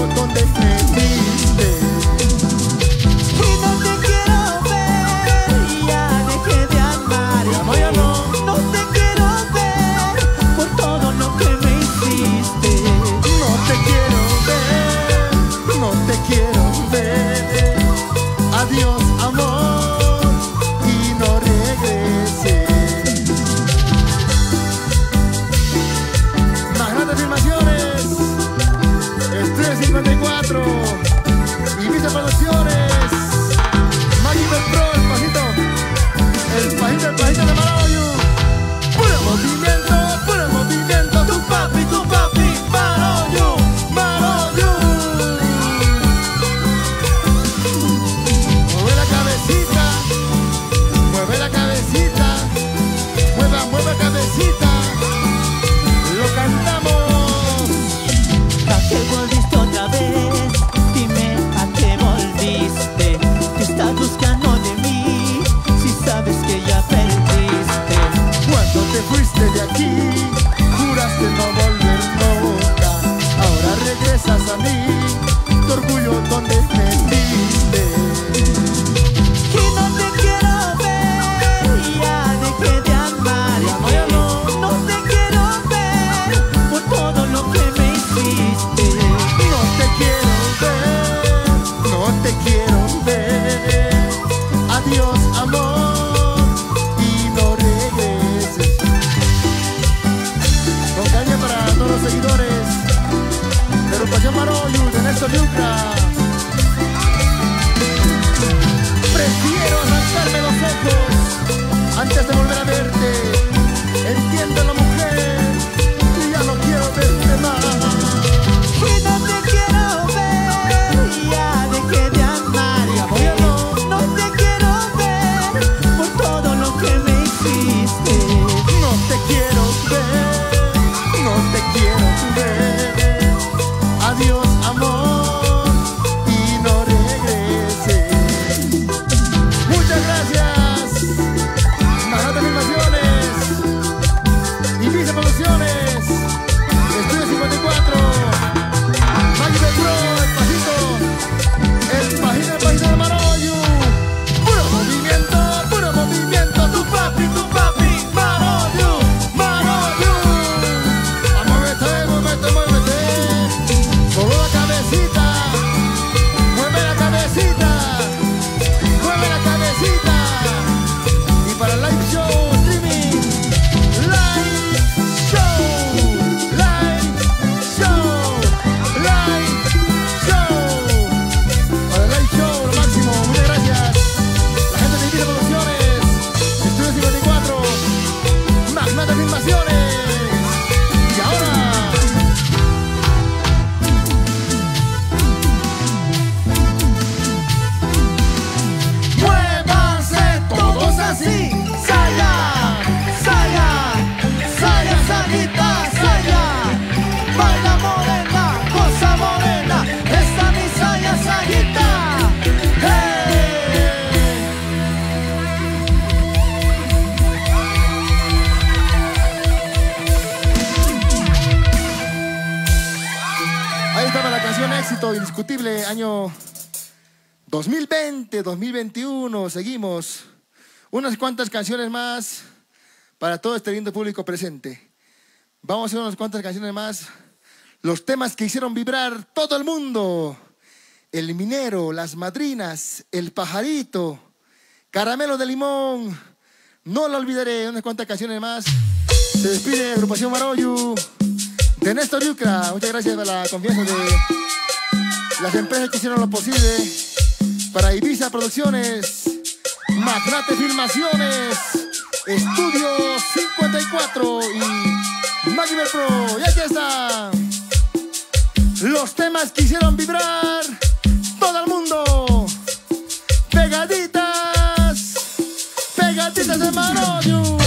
Prefiero arrancarme los ojos antes de volver a ver cuantas canciones más para todo este lindo público presente. Vamos a hacer unas cuantas canciones más. Los temas que hicieron vibrar todo el mundo. El minero, las madrinas, el pajarito, caramelo de limón. No lo olvidaré. Unas cuantas canciones más. Se despide agrupación Maroyu de Néstor Yucra. Muchas gracias por la confianza de las empresas que hicieron lo posible para Ibiza Producciones, Magnate Filmaciones, Estudio 54 y Magiver Pro. Y aquí están los temas que hicieron vibrar todo el mundo. Pegaditas, pegaditas de Maroyu.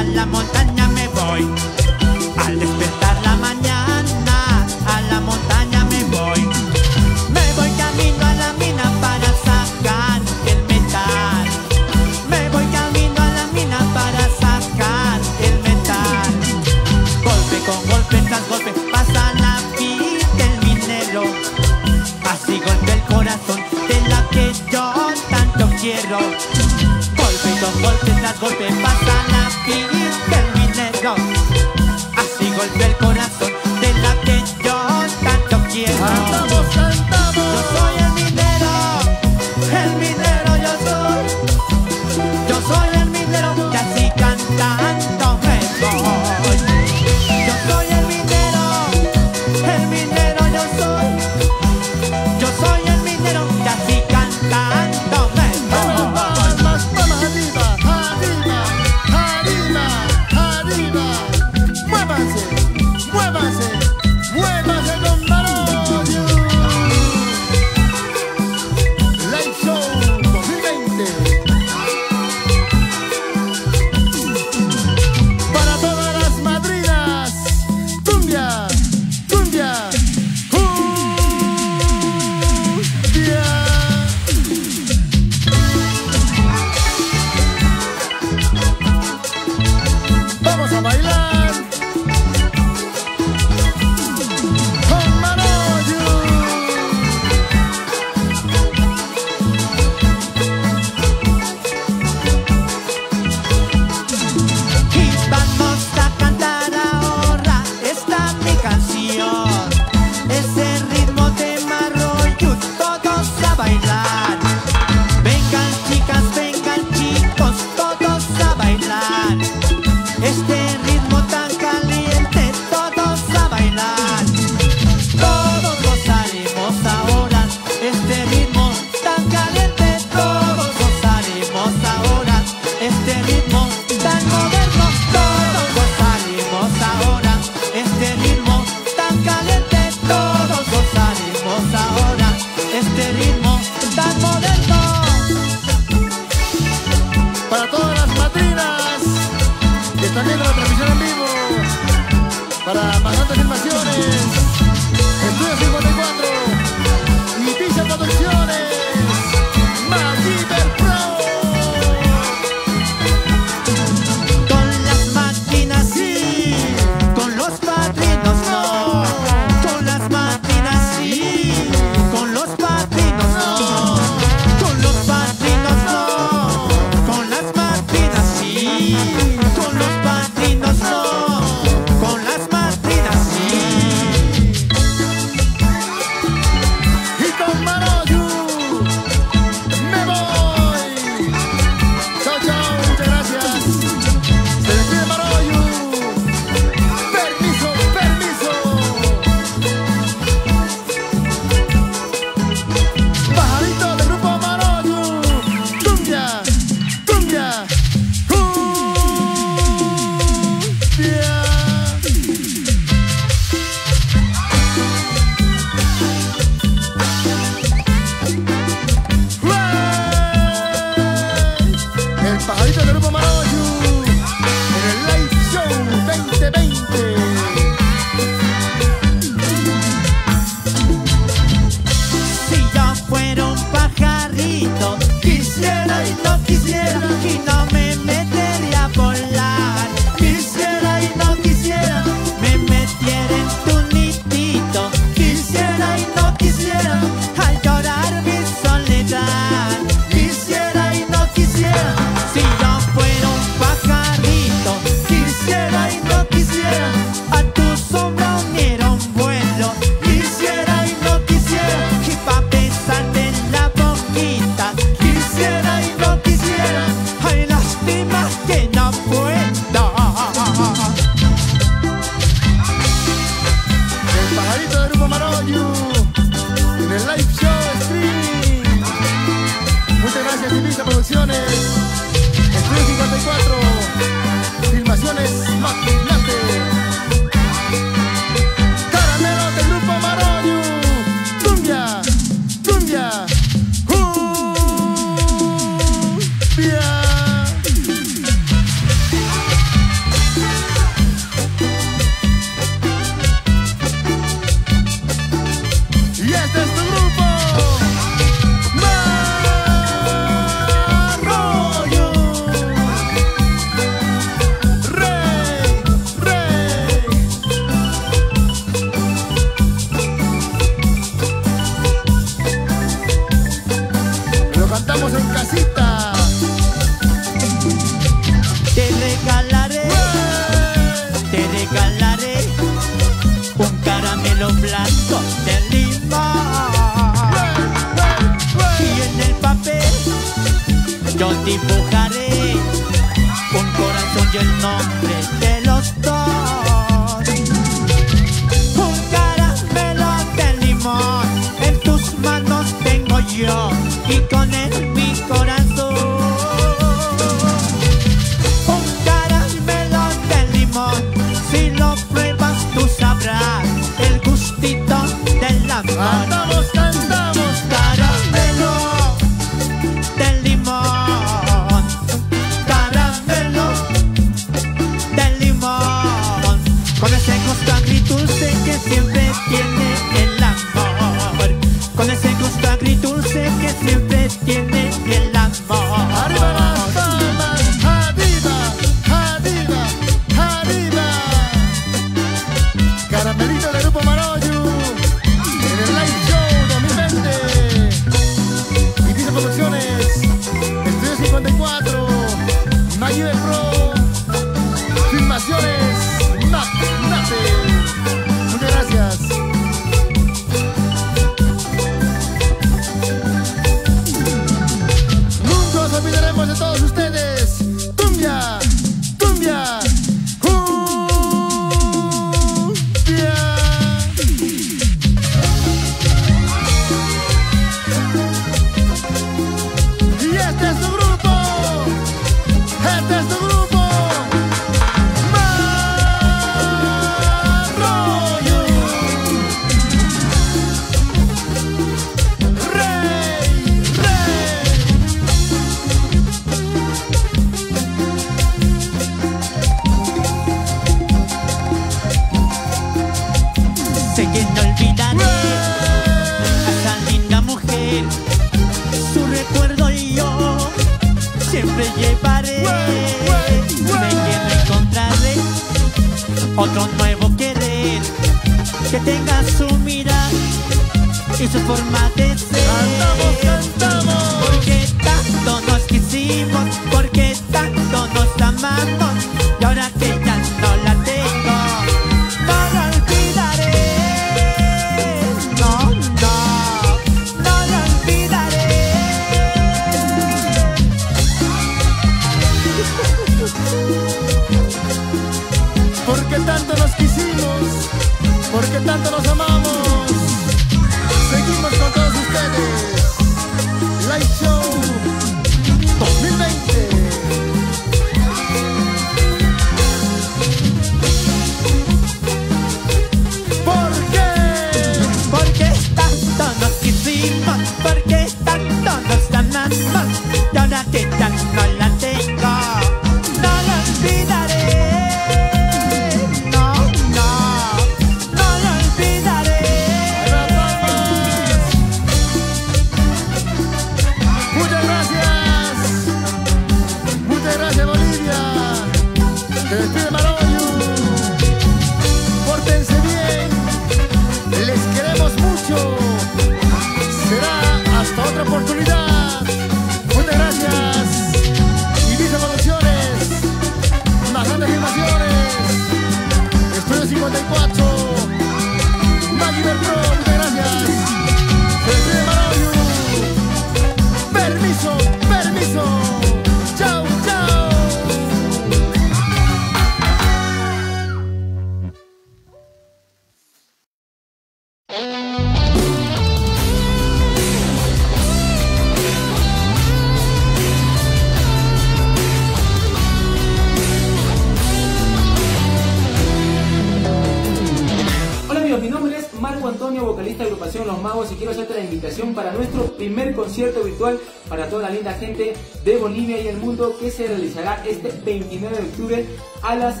29 de octubre a las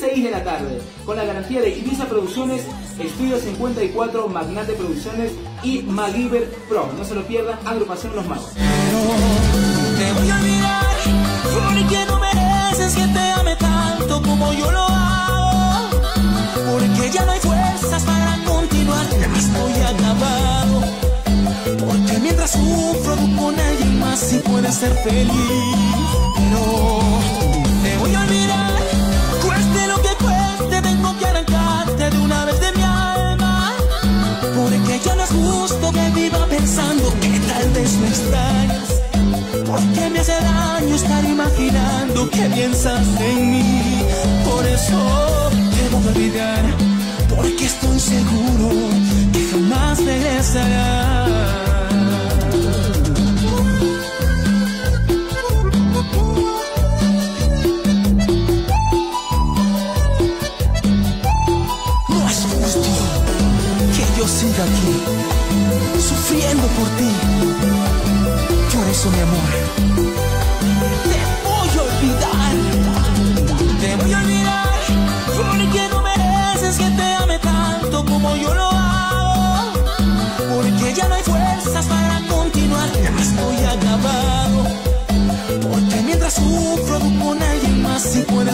6 de la tarde, con la garantía de Ibiza Producciones, Estudio 54, Magnate Producciones y MacGyver Pro. No se lo pierdan, agrupación Los Magos. Te voy a mirar, porque ya no hay fuerzas para continuar, estoy acabado, porque mientras sufro con alguien más si puedes ser feliz. Que viva pensando que tal vez me extrañas. Porque me hace daño estar imaginando que piensas en mí. Por eso debo olvidar, porque estoy seguro que jamás regresarás.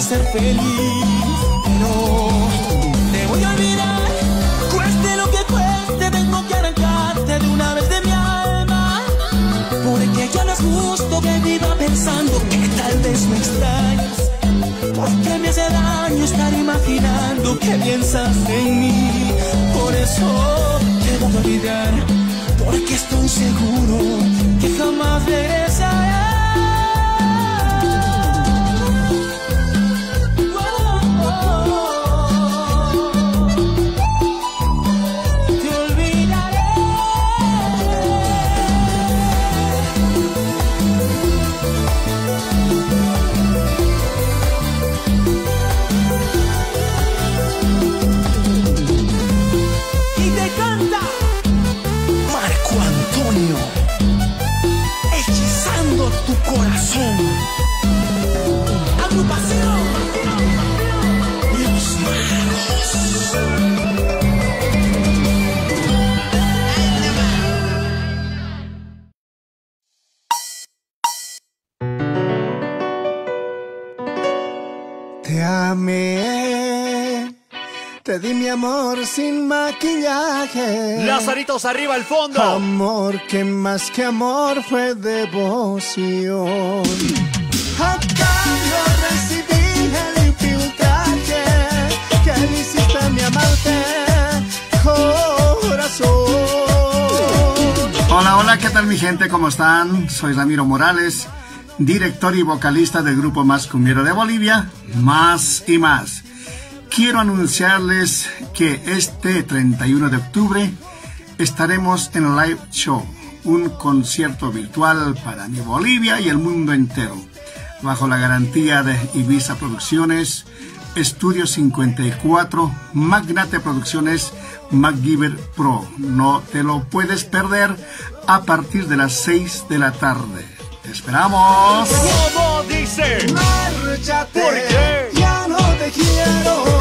Ser feliz. Pero te voy a olvidar, cueste lo que cueste, tengo que arrancarte de una vez de mi alma. Porque ya no es justo que viva pensando que tal vez me extrañas. Porque me hace daño estar imaginando que piensas en mí. Por eso te voy a olvidar, porque estoy seguro que jamás regresarás. Lazaritos arriba al fondo. Amor que más que amor fue devoción. A cambio recibí el infiltraje que le hiciste a mi amante corazón. Hola, hola, ¿qué tal mi gente? ¿Cómo están? Soy Ramiro Morales, director y vocalista del grupo más cumbiero de Bolivia, Más y Más. Quiero anunciarles que este 31 de octubre estaremos en Live Show, un concierto virtual para mi Bolivia y el mundo entero, bajo la garantía de Ibiza Producciones, Estudio 54, Magnate Producciones, MacGyver Pro. No te lo puedes perder a partir de las 6 de la tarde. ¡Te esperamos! ¿Cómo dice? Márchate, ¿Por qué? ya no te quiero.